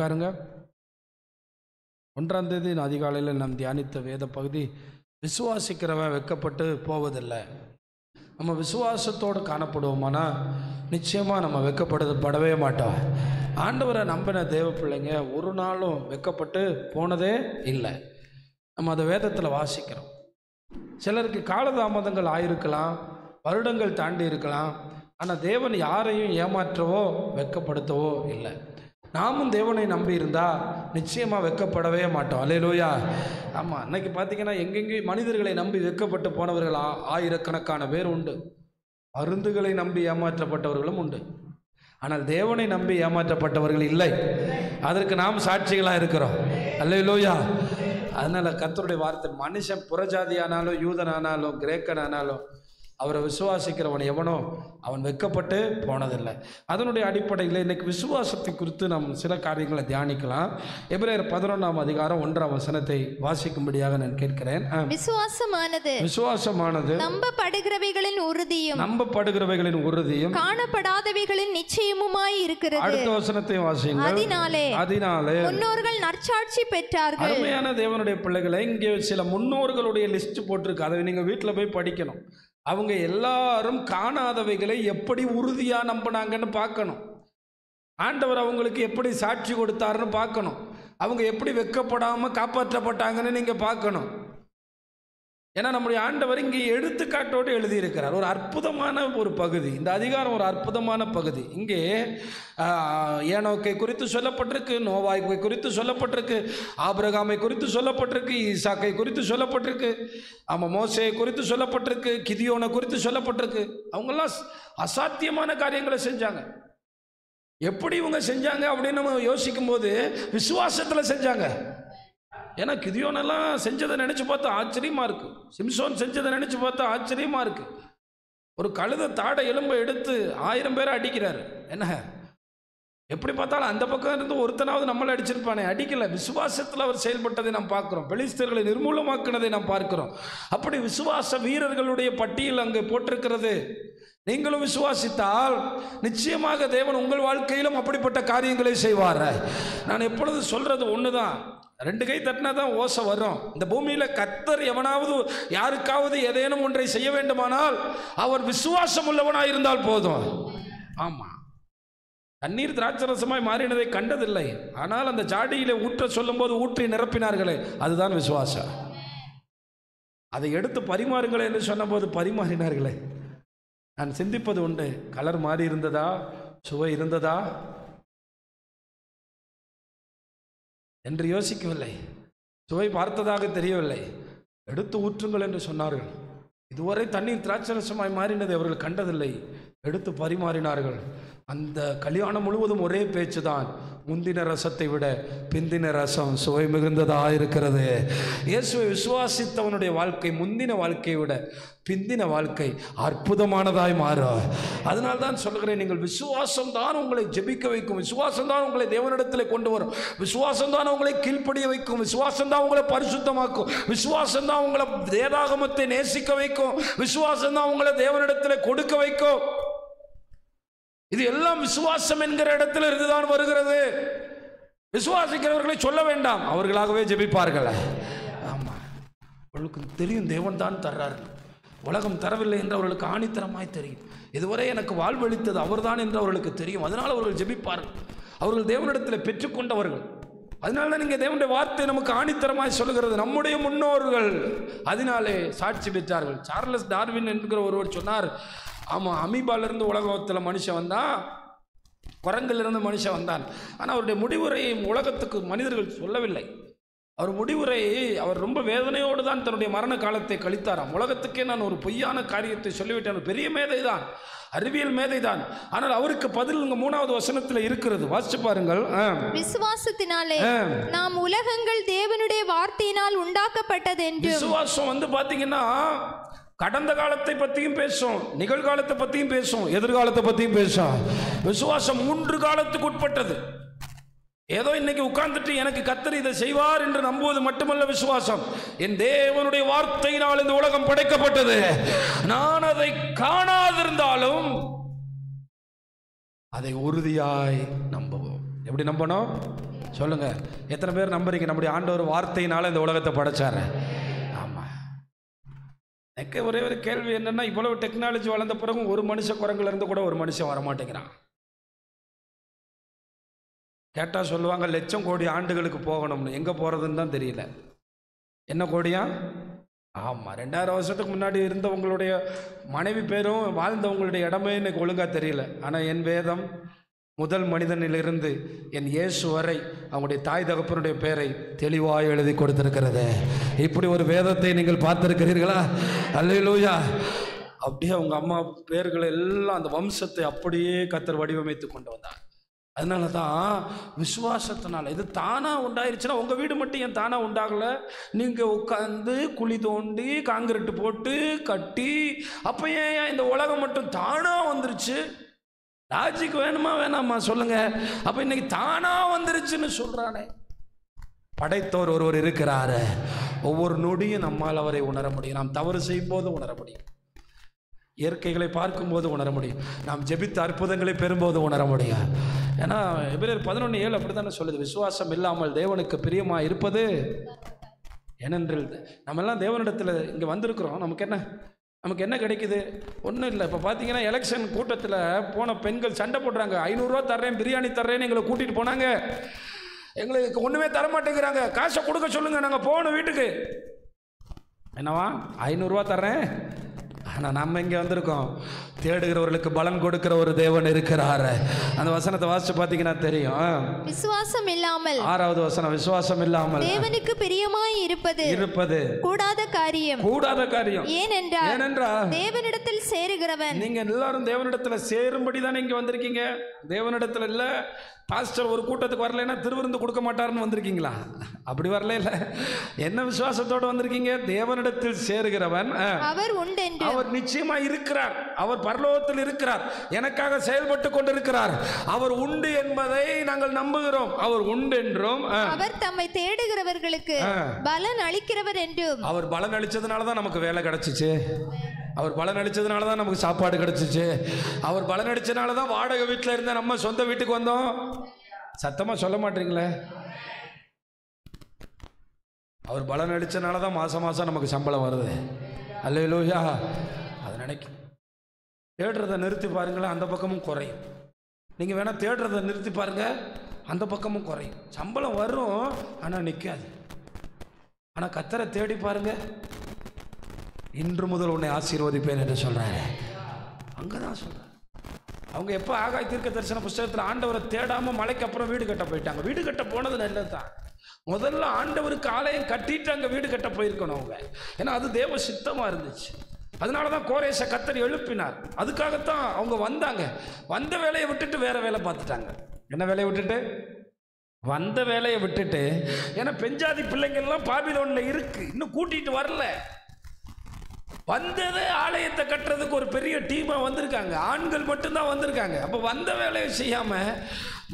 உட்காருங்க. ஒன்றாம் தேதி அதிகாலையில் நாம் தியானித்த வேத பகுதி விசுவாசிக்கிறவன் வெட்கப்பட்டு போவதில்லை. நம்ம விசுவாசத்தோடு காணப்படுவோமானா? நிச்சயமாக நம்ம வெட்கப்படுது படவே மாட்டோம். ஆண்டவரை நம்பின தேவ பிள்ளைங்க ஒரு நாளும் வெட்கப்பட்டு போனதே இல்லை. நம்ம அதை வேதத்தில் வாசிக்கிறோம். சிலருக்கு காலதாமதங்கள் ஆயிருக்கலாம் வருடங்கள் தாண்டி இருக்கலாம் ஆனால் தேவன் யாரையும் ஏமாற்றவோ வெட்கப்படுத்தவோ இல்லை. நாமும் தேவனை நம்பி இருந்தால் நிச்சயமாக வெட்கப்படவே மாட்டோம். அல்லையிலோயா ஆமாம் அன்னைக்கு பார்த்தீங்கன்னா எங்கெங்கேயும் மனிதர்களை நம்பி வெட்கப்பட்டு போனவர்கள் ஆ- ஆயிரக்கணக்கான பேர் உண்டு. மருந்துகளை நம்பி ஏமாற்றப்பட்டவர்களும் உண்டு. ஆனால் தேவனை நம்பி ஏமாற்றப்பட்டவர்கள் இல்லை. அதற்கு நாம் சாட்சிகளாக இருக்கிறோம். அல்லையிலோயா அதனால் கத்தருடைய வார்த்தை மனுஷன் புறஜாதியானாலும் யூதனானாலும் கிரேக்கனானாலும் அவரை விசுவாசிக்கிறவன் எவனோ அவன் வெட்கப்பட்டு போனதில்லை. அதனுடைய அடிப்படையில் இன்னைக்கு விசுவாசத்தை குறித்து நாம் சில காரியங்களை தியானிக்கலாம். எபிரேயர் பதினொன்றாம் அதிகாரம் ஒன்றாம் வசனத்தை வாசிக்கும்படியாக நான் கேட்கிறேன். விசுவாசமானது. விசுவாசமானது. நம்பப்படுகிறவைகளின் உறுதியும். நம்பப்படுகிறவைகளின் உறுதியும். காணப்படாதவைகளின் நிச்சயமுமாய் இருக்கிறது. அடுத்த வசனத்தை வாசியுங்கள். அதனாலே. அதனாலே. முன்னோர்கள் நற்சாட்சி பெற்றார்கள். அருமையான தேவனுடைய பிள்ளைகளை இங்கே சில முன்னோர்களுடைய லிஸ்ட் போட்டிருக்கு. அதை நீங்கள் வீட்டில் போய் படிக்கணும். அவங்க எல்லாரும் காணாதவைகளை எப்படி உறுதியாக நம்பினாங்கன்னு பார்க்கணும். ஆண்டவர் அவங்களுக்கு எப்படி சாட்சி கொடுத்தாருன்னு பார்க்கணும். அவங்க எப்படி வெக்கப்படாமல் காப்பாற்றப்பட்டாங்கன்னு நீங்கள் பார்க்கணும். ஏன்னா நம்முடைய ஆண்டவர் இங்கே எடுத்துக்காட்டோடு எழுதியிருக்கிறார். ஒரு அற்புதமான ஒரு பகுதி. இந்த அதிகாரம் ஒரு அற்புதமான பகுதி. இங்கே ஏனோக்கை குறித்து சொல்லப்பட்டிருக்கு நோவாய்க்கை குறித்து சொல்லப்பட்டிருக்கு ஆபிரகாமை குறித்து சொல்லப்பட்டிருக்கு ஈசாக்கை குறித்து சொல்லப்பட்டிருக்கு ஆமாம் மோசையை குறித்து சொல்லப்பட்டிருக்கு கிதியோனை குறித்து சொல்லப்பட்டிருக்கு. அவங்கெல்லாம் அசாத்தியமான காரியங்களை செஞ்சாங்க. எப்படி இவங்க செஞ்சாங்க அப்படின்னு நம்ம யோசிக்கும்போது விசுவாசத்தில் செஞ்சாங்க. ஏன்னா கிதியோனெல்லாம் செஞ்சதை நினச்சி பார்த்தா ஆச்சரியமாக இருக்குது சிம்சோன் செஞ்சதை நினச்சி பார்த்தா ஆச்சரியமாக இருக்குது ஒரு கழுதை தாடை எலும்பை எடுத்து ஆயிரம் பேரை அடிக்கிறாரு. என்ன? எப்படி பார்த்தாலும் அந்த பக்கம் இருந்து ஒருத்தனாவது நம்மளை அடிச்சிருப்பானே. அடிக்கல. விசுவாசத்தில் அவர் செயல்பட்டதை நாம் பார்க்குறோம். பெலிஸ்தர்களை நிர்மூலமாக்குனதை நாம் பார்க்கிறோம். அப்படி விசுவாச வீரர்களுடைய பட்டியல் அங்கே போட்டிருக்கிறது. நீங்களும் விசுவாசித்தால் நிச்சயமாக தேவன் உங்கள் வாழ்க்கையிலும் அப்படிப்பட்ட காரியங்களை செய்வார் நான் எப்பொழுது சொல்றது ஒன்று தான் ரெண்டு கை தட்டினா தான் ஓசை வரும். இந்த பூமியில் கத்தர் எவனாவது யாருக்காவது ஏதேனும் ஒன்றை செய்ய வேண்டுமானால் அவர் விசுவாசம் உள்ளவனாக இருந்தால் போதும். ஆமாம் தண்ணீர் திராட்சரசமாய் மாறினதை கண்டதில்லை. ஆனால் அந்த ஜாடியிலே ஊற்ற சொல்லும்போது ஊற்றி நிரப்பினார்களே அதுதான் விசுவாசம். அதை எடுத்து பரிமாறுங்களே என்று சொன்னபோது பரிமாறினார்களே. நான் சிந்திப்பது உண்டு. கலர் மாறி இருந்ததா? சுவை இருந்ததா? என்று யோசிக்கவில்லை. சுவை பார்த்ததாக தெரியவில்லை. எடுத்து ஊற்றுங்கள் என்று சொன்னார்கள். இதுவரை தண்ணீர் திராட்சரசமாய் மாறினதை அவர்கள் கண்டதில்லை. எடுத்து பரிமாறினார்கள். அந்த கல்யாணம் முழுவதும் ஒரே பேச்சு தான் முந்தின ரசத்தை விட பிந்தின ரசம் சுவை மிகுந்ததாக இருக்கிறது. இயேசுவை விசுவாசித்தவனுடைய வாழ்க்கை முந்தின வாழ்க்கையை விட பிந்தின வாழ்க்கை அற்புதமானதாய் மாறும் அதனால தான் சொல்கிறேன் நீங்கள் விசுவாசம் தான் உங்களை ஜெபிக்க வைக்கும். விசுவாசம் தான் உங்களை தேவனிடத்தில் கொண்டு வரும். விசுவாசம் தான் உங்களை கீழ்ப்படிய வைக்கும். விசுவாசம் தான் உங்களை பரிசுத்தமாக்கும். விசுவாசம் தான் உங்களை வேதாகமத்தை நேசிக்க வைக்கும். விசுவாசம் தான் உங்களை தேவனிடத்தில் கொடுக்க வைக்கும். இது எல்லாம் விசுவாசம் என்கிற இடத்துல இருந்துதான் வருகிறது. விசுவாசிக்கிறவர்களை சொல்ல வேண்டாம். அவர்களாகவே ஜெபிப்பார்கள். ஆமா. அவர்களுக்கு தெரியும் தேவன் தான் தர்றாரு. உலகம் தரவில்லை என்று அவர்களுக்கு ஆணித்தரமாய் தெரியும். இதுவரை எனக்கு வாழ்வளித்தது அவர்தான் என்று அவர்களுக்கு தெரியும். அதனால் அவர்கள் ஜெபிப்பார்கள். அவர்கள் தேவனிடத்தில் பெற்றுக்கொண்டவர்கள். அதனால தான் நீங்கள் தேவனுடைய வார்த்தை நமக்கு ஆணித்தரமாய் சொல்லுகிறது. நம்முடைய முன்னோர்கள். அதனாலே சாட்சி பெற்றார்கள். சார்லஸ் டார்வின் என்கிற ஒருவர் சொன்னார் ஆமாம் அமீபாலிருந்து உலகத்தில் மனுஷன் வந்தான் குரங்கிலிருந்து மனுஷன் வந்தான். ஆனால் அவருடைய முடிவுரையை உலகத்துக்கு மனிதர்கள் சொல்லவில்லை. அவர் முடிவுரை அவர் ரொம்ப வேதனையோடு தான் தன்னுடைய மரண காலத்தை கழித்தாராம். உலகத்துக்கே நான் ஒரு பொய்யான காரியத்தை சொல்லிவிட்டேன். பெரிய மேதை தான் அறிவியல் மேதை தான் ஆனால் அவருக்கு பதில் இங்க மூணாவது வசனத்தில் இருக்கிறது. வாசிச்சு பாருங்கள். விசுவாசத்தினாலே. நாம் உலகங்கள் தேவனுடைய வார்த்தையினால் உண்டாக்கப்பட்டது என்றும் விசுவாசம் வந்து பார்த்தீங்கன்னா கடந்த காலத்தை பற்றியும் பேசும் நிகழ்காலத்தை பற்றியும் பேசும் எதிர்காலத்தை பற்றியும் பேசும். விசுவாசம் மூன்று காலத்துக்கு உட்பட்டது. ஏதோ இன்னைக்கு உட்கார்ந்துட்டு எனக்கு கத்தர் இதை செய்வார் என்று நம்புவது மட்டுமல்ல விசுவாசம். என் தேவனுடைய வார்த்தையினால் இந்த உலகம் படைக்கப்பட்டது. நான் அதை காணாதிருந்தாலும் அதை உறுதியாய் நம்புவோம். எப்படி நம்பணும்? சொல்லுங்க. எத்தனை பேர் நம்புறீங்க? நம்முடைய ஆண்டவர் வார்த்தையினால இந்த உலகத்தை படைச்சாரு. எனக்கு ஒரே ஒரு கேள்வி என்னென்னா இவ்வளவு டெக்னாலஜி வளர்ந்த பிறகும் ஒரு மனுஷ குரங்குலேருந்து கூட ஒரு மனுஷன் வரமாட்டேங்கிறான். கேட்டால் சொல்லுவாங்க லட்சம் கோடி ஆண்டுகளுக்கு போகணும்னு. எங்கே போகிறதுன்னு தான் தெரியல. என்ன கோடியா? ஆமாம் ரெண்டாயிரம் வருஷத்துக்கு முன்னாடி இருந்தவங்களுடைய மனைவி பேரும் வாழ்ந்தவங்களுடைய இடமே எனக்கு ஒழுங்காக தெரியல. ஆனால் என் வேதம் முதல் மனிதனிலிருந்து என் இயேசு வரை அவங்களுடைய தாய் தகப்பனுடைய பெயரை தெளிவாக எழுதி கொடுத்திருக்கிறது. இப்படி ஒரு வேதத்தை நீங்கள் பார்த்துருக்கிறீர்களா? அல்லேலூயா. அப்படியே அவங்க அம்மா பேர்களை எல்லாம் அந்த வம்சத்தை அப்படியே கத்தர் வடிவமைத்து கொண்டு வந்தார். அதனால தான் விசுவாசத்தினால இது தானாக உண்டாயிருச்சுன்னா உங்கள் வீடு மட்டும் ஏன் தானாக உண்டாகலை? நீங்கள் உட்காந்து குழி தோண்டி காங்கிரீட் போட்டு கட்டி அப்போ ஏன் இந்த உலகம் மட்டும் தானாக வந்துருச்சு? லாஜிக் வேணுமா வேணாமா சொல்லுங்க. அப்போ இன்னைக்கு தானாக வந்துருச்சுன்னு சொல்கிறானே படைத்தவர் ஒருவர் இருக்கிறாரு. ஒவ்வொரு நொடியும் நம்மால் அவரை உணர முடியும். நாம் தவறு செய்யும் போது உணர முடியும். இயற்கைகளை பார்க்கும்போது உணர முடியும். நாம் ஜெபித்த அற்புதங்களை பெறும்போது உணர முடியும். ஏன்னா எபிரேர் பதினொன்று ஏழு அப்படி தானே சொல்லுது. விசுவாசம் இல்லாமல் தேவனுக்கு பிரியமாக இருப்பது ஏனென்றில் நம்ம எல்லாம் தேவனிடத்தில் இங்கே வந்திருக்கிறோம். நமக்கு என்ன? நமக்கு என்ன கிடைக்குது? ஒன்றும் இல்லை. இப்போ பார்த்தீங்கன்னா எலெக்ஷன் கூட்டத்தில் போன பெண்கள் சண்டை போடுறாங்க. ஐநூறுரூவா தர்றேன் பிரியாணி தர்றேன்னு எங்களை கூட்டிகிட்டு போனாங்க. எங்களுக்கு ஒன்றுமே தர மாட்டேங்கிறாங்க காசை கொடுக்க சொல்லுங்கள் நாங்கள் போகணும் வீட்டுக்கு. என்னவா? ஐநூறுரூவா தர்றேன். ஆனால் நம்ம இங்கே வந்திருக்கோம். தேடுகிறவர்களுக்கு பலன் கொடுக்கிற ஒரு தேவன் இருக்கிறார். அந்த வசனத்தை வாசிச்சு பார்த்தீங்கன்னா தெரியும். விசுவாசம் இல்லாமல். ஆறாவது வசனம் விசுவாசம் இல்லாமல். தேவனுக்கு பிரியமாய் இருப்பது. இருப்பது. கூடாத காரியம். கூடாத காரியம். ஏனென்றால் ஏனென்றால் தேவனிடத்தில் சேருகிறவன். நீங்க எல்லாரும் தேவனிடத்துல சேரும்படி தானே இங்க வந்திருக்கீங்க? தேவனிடத்துல இல்ல. பாஸ்டர் ஒரு கூட்டத்துக்கு வரலைன்னா திருவிருந்து கொடுக்க மாட்டாருன்னு வந்திருக்கீங்களா? அப்படி வரல இல்ல. என்ன விசுவாசத்தோட வந்திருக்கீங்க? தேவனிடத்தில் சேருகிறவன். அவர் உண்டென்று. அவர் நிச்சயமா இருக்கிறார். அவர் பரலோகத்தில் இருக்கிறார். எனக்காக செயல்பட்டு கொண்டிருக்கிறார். அவர் உண்டு என்பதை நாங்கள் நம்புகிறோம். அவர் உண்டு என்றும் அவர் தம்மை தேடுகிறவர்களுக்கு. பலன் அளிக்கிறவர் என்றும். அவர் பலன் அளிச்சதுனால தான் நமக்கு வேலை கிடைச்சிச்சு. அவர் பலன் அளிச்சதுனால தான் நமக்கு சாப்பாடு கிடைச்சிச்சு. அவர் பலன் அளிச்சதுனால தான் வாடகை வீட்டில் இருந்த நம்ம சொந்த வீட்டுக்கு வந்தோம். சத்தமா சொல்ல மாட்டீங்களே? அவர் பலன் அளிச்சதுனால தான் மாசம் மாசம் நமக்கு சம்பளம் வருது. அல்லையிலோயா அதை நினைக்கும் தேடுறதை நிறுத்தி பாருங்களேன் அந்த பக்கமும் குறையும். நீங்கள் வேணால் தேடுறதை நிறுத்தி பாருங்க அந்த பக்கமும் குறையும். சம்பளம் வரும் ஆனால் நிற்காது ஆனால் கத்தரை தேடி பாருங்க. இன்று முதல் உன்னை ஆசீர்வதிப்பேன் என்று சொல்கிறாரு அங்கே தான் சொல்கிறார் அவங்க எப்போ ஆகாய தீர்க்க தரிசன புஸ்தகத்தில் ஆண்டவரை தேடாமல் மலைக்கு அப்புறம் வீடு கட்ட போயிட்டாங்க. வீடு கட்ட போனது நல்லது தான் முதல்ல ஆண்டவருக்கு ஆலயம் கட்டிட்டு அங்கே வீடு கட்ட போயிருக்கணும் அவங்க. ஏன்னா அது தேவ சித்தமாக இருந்துச்சு. அதனால தான் கோரேச கத்தர் எழுப்பினார். அதுக்காகத்தான் அவங்க வந்தாங்க. வந்த வேலையை விட்டுட்டு வேற வேலை பார்த்துட்டாங்க. என்ன வேலையை விட்டுட்டு? வந்த வேலையை விட்டுட்டு ஏன்னா பெஞ்சாதி பிள்ளைங்கள்லாம் பாபிலோனில் இருக்கு. இன்னும் கூட்டிட்டு வரல. வந்ததே ஆலயத்தை கட்டுறதுக்கு ஒரு பெரிய டீமாக வந்திருக்காங்க. ஆண்கள் மட்டும்தான் வந்திருக்காங்க. அப்போ வந்த வேலையை செய்யாமல்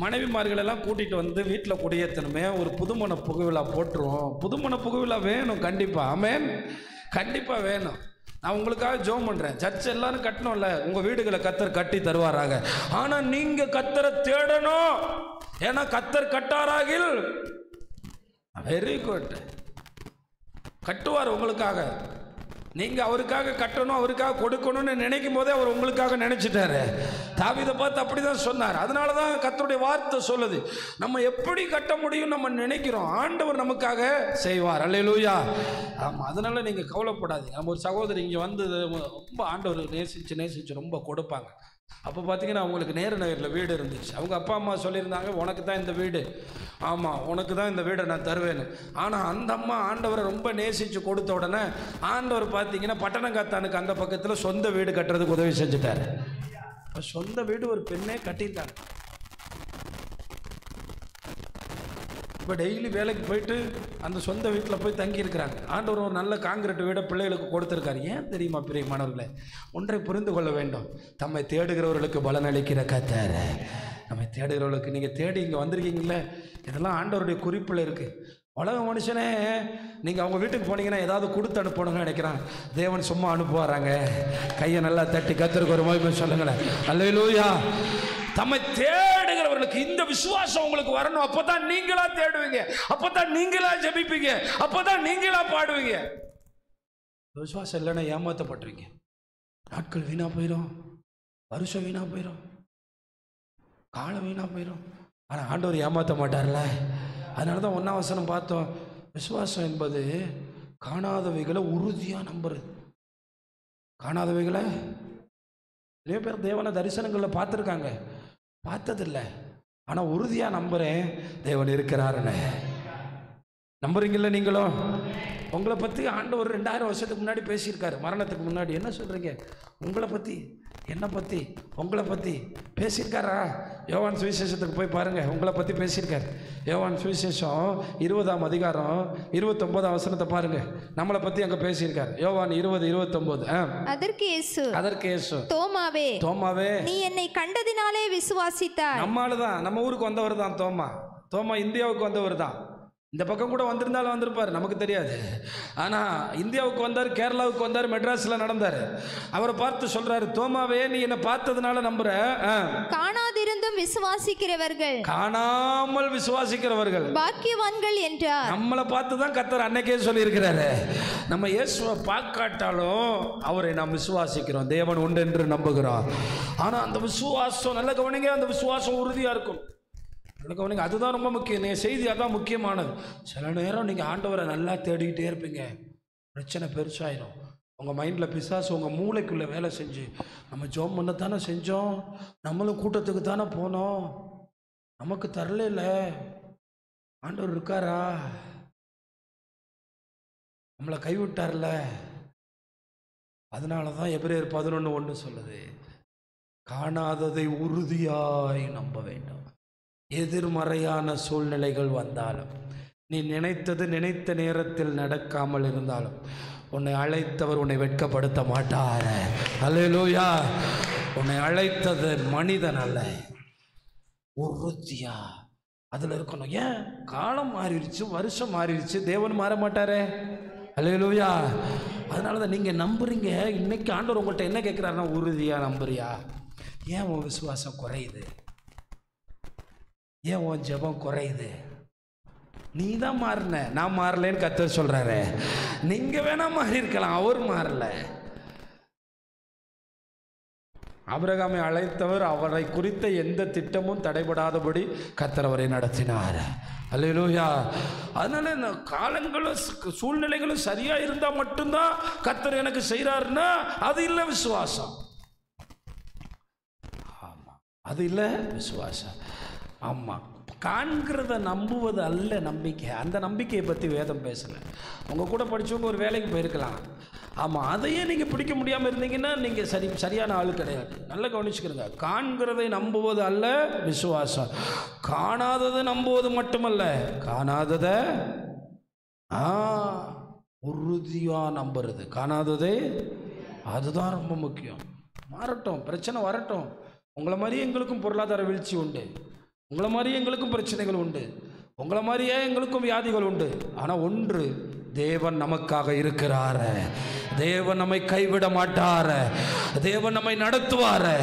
மனைவிமார்கள் எல்லாம் கூட்டிகிட்டு வந்து வீட்டில் குடியேற்றணுமே ஒரு புதுமண புகைவிழா போட்டுருவோம். புதுமண புகுவிழா வேணும் கண்டிப்பாக ஆமேன். கண்டிப்பாக வேணும். நான் உங்களுக்காக ஜோம் பண்ணுறேன் சர்ச் எல்லாரும் கட்டணும்ல. உங்கள் வீடுகளை கத்தர் கட்டி தருவாராக. ஆனால் நீங்கள் கத்தரை தேடணும். ஏன்னா கத்தர் கட்டாராகில் வெரி குட் கட்டுவார் உங்களுக்காக. நீங்க அவருக்காக கட்டணும் அவருக்காக கொடுக்கணும்னு நினைக்கும் போதே அவர் உங்களுக்காக நினைச்சிட்டாரு. தாவிதை பார்த்து அப்படிதான் சொன்னார். அதனால தான் கத்தருடைய வார்த்தை சொல்லுது. நம்ம எப்படி கட்ட முடியும் நம்ம நினைக்கிறோம். ஆண்டவர் நமக்காக செய்வார். அல்லையிலூயா ஆமாம் அதனால நீங்க கவலைப்படாதீங்க. நம்ம ஒரு சகோதரி இங்கே வந்து ரொம்ப ஆண்டவர் நேசிச்சு நேசிச்சு ரொம்ப கொடுப்பாங்க. அப்போ பார்த்தீங்கன்னா அவங்களுக்கு நேர நகரில் வீடு இருந்துச்சு. அவங்க அப்பா அம்மா சொல்லியிருந்தாங்க உனக்கு தான் இந்த வீடு. ஆமாம் உனக்கு தான் இந்த வீடை நான் தருவேன்னு. ஆனால் அந்த அம்மா ஆண்டவரை ரொம்ப நேசித்து கொடுத்த உடனே ஆண்டவர் பார்த்தீங்கன்னா பட்டணங்காத்தானுக்கு அந்த பக்கத்தில் சொந்த வீடு கட்டுறதுக்கு உதவி செஞ்சுட்டார். இப்போ சொந்த வீடு ஒரு பெண்ணே கட்டியிருக்காங்க. இப்போ டெய்லி வேலைக்கு போயிட்டு அந்த சொந்த வீட்டில் போய் தங்கியிருக்கிறாங்க. ஆண்டவர் ஒரு நல்ல காங்கிரட் வீடை பிள்ளைகளுக்கு கொடுத்துருக்காரு. ஏன் தெரியுமா பிரியமானவர்களே? ஒன்றை புரிந்து கொள்ள வேண்டும். தம்மை தேடுகிறவர்களுக்கு பலனளிக்கிற கத்தார நம்மை தேடுகிறவர்களுக்கு நீங்கள் தேடி இங்கே வந்திருக்கீங்களே இதெல்லாம் ஆண்டவருடைய குறிப்பில் இருக்குது உலக மனுஷனே நீங்கள் அவங்க வீட்டுக்கு போனீங்கன்னா ஏதாவது கொடுத்து அனுப்பணும்னு நினைக்கிறான் தேவன் சும்மா அனுப்புவாராங்க. கையை நல்லா தட்டி கத்தருக்கு ஒரு மகிமை சொல்லுங்களேன். அல்லையிலூயா தம்மை தேடுகிறவர்களுக்கு இந்த விசுவாசம் உங்களுக்கு வரணும். அப்பதான் நீங்களா தேடுவீங்க. அப்பதான் நீங்களா ஜபிப்பீங்க. அப்பதான் நீங்களா பாடுவீங்க. விசுவாசம் இல்லைன்னா ஏமாத்தப்பட்டிருங்க நாட்கள் வீணா போயிடும் வருஷம் வீணா போயிடும் காலம் வீணா போயிடும் ஆனால் ஆண்டவர் ஏமாற்ற மாட்டார்ல. அதனால தான் ஒன்றாம் வசனம் பார்த்தோம். விசுவாசம் என்பது காணாதவைகளை உறுதியாக நம்புறது. காணாதவைகளை நிறைய பேர் தேவனை தரிசனங்களில் பார்த்துருக்காங்க. பார்த்ததில்ல. ஆனால் உறுதியாக நம்புகிறேன் தேவன் இருக்கிறாருன்னு. நம்புறீங்களா நீங்களும் உங்களை பற்றி ஆண்டவர் ரெண்டாயிரம் வருஷத்துக்கு முன்னாடி பேசியிருக்காரு. மரணத்துக்கு முன்னாடி. என்ன சொல்கிறீங்க உங்களை பற்றி என்னை பற்றி உங்களை பற்றி பேசியிருக்காரா? யோவான் சுவிசேஷத்துக்கு போய் பாருங்கள் உங்களை பற்றி பேசியிருக்காரு. யோவான் சுவிசேஷம் இருபதாம் அதிகாரம் இருபத்தொம்போதாம் வசனத்தை பாருங்கள் நம்மளை பற்றி அங்கே பேசியிருக்காரு. யோவான் இருபது இருபத்தொம்போது. அதற்கு இயேசு அதற்கு இயேசு. தோமாவே தோமாவே. நீ என்னை கண்டதினாலே விசுவாசித்தாய். நம்ம ஆளு தான் நம்ம ஊருக்கு வந்தவர் தான் தோமா. தோமா இந்தியாவுக்கு வந்தவர் தான் இந்த பக்கம் கூட வந்திருந்தாலும் வந்திருப்பார் நமக்கு தெரியாது. ஆனால் இந்தியாவுக்கு வந்தார் கேரளாவுக்கு வந்தார் மெட்ராஸில் நடந்தார். அவரை பார்த்து சொல்கிறாரு தோமாவே நீ என்னை பார்த்ததுனால நம்புற. காணாதிருந்தும் விசுவாசிக்கிறவர்கள். காணாமல் விசுவாசிக்கிறவர்கள். பாக்கியவான்கள் என்றார். நம்மளை பார்த்து தான் கத்தர் அன்னைக்கே சொல்லியிருக்கிறாரு. நம்ம இயேசுவை பார்க்காட்டாலும் அவரை நாம் விசுவாசிக்கிறோம். தேவன் உண்டு என்று நம்புகிறோம் ஆனால் அந்த விசுவாசம் நல்ல கவனிங்க அந்த விசுவாசம் உறுதியாக இருக்கும் எனக்கு அவனுங்க அதுதான் ரொம்ப முக்கியம். நீங்கள் செய்தி அதுதான் முக்கியமானது. சில நேரம் நீங்கள் ஆண்டவரை நல்லா தேடிக்கிட்டே இருப்பீங்க. பிரச்சனை பெருசாயிடும் உங்கள் மைண்டில் பிசாசு உங்கள் மூளைக்குள்ளே வேலை செஞ்சு நம்ம ஜோம் பண்ணத்தானே செஞ்சோம்? நம்மளும் கூட்டத்துக்கு தானே போனோம்? நமக்கு தரல ஆண்டவர் இருக்காரா? நம்மளை கைவிட்டார்ல. அதனால தான் எபிரேயர் பதினொன்று ஒன்று சொல்லுது காணாததை உறுதியாய் நம்ப வேண்டும். எதிர்மறையான சூழ்நிலைகள் வந்தாலும் நீ நினைத்தது நினைத்த நேரத்தில் நடக்காமல் இருந்தாலும் உன்னை அழைத்தவர் உன்னை வெட்கப்படுத்த மாட்டார். அல்லேலூயா உன்னை அழைத்தது மனிதன் அல்ல. உறுதியா. அதில் இருக்கணும். ஏன்? காலம் மாறிடுச்சு வருஷம் மாறிடுச்சு தேவன் மாற மாட்டாரே. அல்லேலூயா அதனால தான் நீங்கள் நம்புறீங்க. இன்னைக்கு ஆண்டவர் உங்கள்கிட்ட என்ன கேட்குறாருன்னா உறுதியாக நம்புறியா? ஏன் உன் விசுவாசம் குறையுது? ஏன் உன் ஜெபம் குறையுது? நீ தான் மாறின. நான் மாறலேன்னு கத்தர் சொல்கிறாரு நீங்கள் வேணா மாறி இருக்கலாம். அவர் மாறல. அபிரகாமை அழைத்தவர் அவரை குறித்த எந்த திட்டமும் தடைபடாதபடி கத்தர் அவரை நடத்தினார். அல்லையிலூயா அதனால இந்த காலங்களும் சூழ்நிலைகளும் சரியாக இருந்தால் மட்டும்தான் கத்தர் எனக்கு செய்கிறாருன்னா அது இல்லை விசுவாசம். ஆமாம் அது இல்லை விசுவாசம். ஆமாம் காண்கிறத நம்புவது அல்ல நம்பிக்கை. அந்த நம்பிக்கையை பற்றி வேதம் பேசலை. உங்கள் கூட படிச்சவங்க ஒரு வேலைக்கு போயிருக்கலாம். ஆமாம் அதையே நீங்கள் பிடிக்க முடியாமல் இருந்தீங்கன்னா நீங்கள் சரி சரியான ஆள் கிடையாது. நல்லா கவனிச்சுக்கிறங்க காண்கிறதை நம்புவது அல்ல விசுவாசம். காணாததை நம்புவது மட்டுமல்ல. காணாததை ஆ உறுதியாக நம்புறது. காணாததே அதுதான் ரொம்ப முக்கியம். மாறட்டும் பிரச்சனை வரட்டும். உங்களை மாதிரி எங்களுக்கும் பொருளாதார வீழ்ச்சி உண்டு. உங்களை மாதிரியே எங்களுக்கும் பிரச்சனைகள் உண்டு. உங்களை மாதிரியே எங்களுக்கும் வியாதிகள் உண்டு. ஆனால் ஒன்று தேவன் நமக்காக இருக்கிறார. தேவன் நம்மை கைவிட மாட்டார. தேவன் நம்மை நடத்துவார.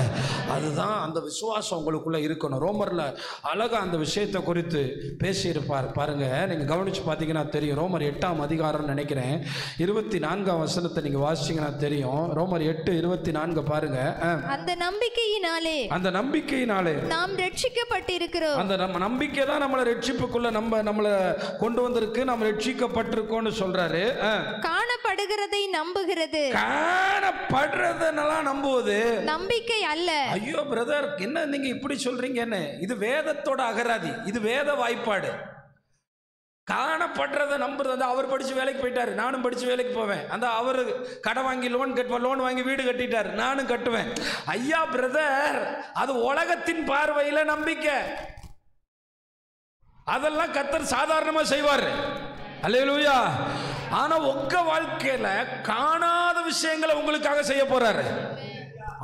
அதுதான் அந்த விசுவாசம் உங்களுக்குள்ள இருக்கணும். ரோமர்ல அழகா அந்த விஷயத்தை குறித்து பேசியிருப்பார். பாருங்க நீங்க கவனிச்சு பார்த்தீங்கன்னா தெரியும். ரோமர் எட்டாம் அதிகாரம் நினைக்கிறேன். இருபத்தி நான்காம் வசனத்தை நீங்க வாசிச்சீங்கன்னா தெரியும். ரோமர் எட்டு இருபத்தி நான்கு பாருங்க. அஹ், அந்த நம்பிக்கையினாலே அந்த நம்பிக்கையினாலே நாம் ரட்சிக்கப்பட்டிருக்கிறோம். அந்த நம்ம நம்பிக்கை தான் நம்மளை ரட்சிப்புக்குள்ள நம்ம நம்மளை கொண்டு வந்திருக்கு. நம்ம ரட்சிக்கப்பட்டிருக்கோம்னு சொல்றாரு. அஹ். காணப்படுகிறதை நம்புகிறது. காணப்படுறதெல்லாம் நம்புவது? நம்பிக்கை அல்ல. ஐயோ பிரதர் என்ன நீங்க இப்படி சொல்றீங்கன்னு? இது வேதத்தோட அகராதி. இது வேத வாய்ப்பாடு. காணப்படுறத நம்புறது வந்து அவர் படிச்சு வேலைக்கு போயிட்டாரு. நானும் படிச்சு வேலைக்கு போவேன். அந்த அவர் கடை வாங்கி லோன் கட்டுவேன் லோன் வாங்கி வீடு கட்டிட்டாரு. நானும் கட்டுவேன். ஐயா பிரதர் அது உலகத்தின் பார்வையில நம்பிக்கை. அதெல்லாம் கத்தர் சாதாரணமா செய்வார். அல்லேலூயா ஆனா உங்க வாழ்க்கையில காணாத விஷயங்களை உங்களுக்காக செய்ய போறாரு.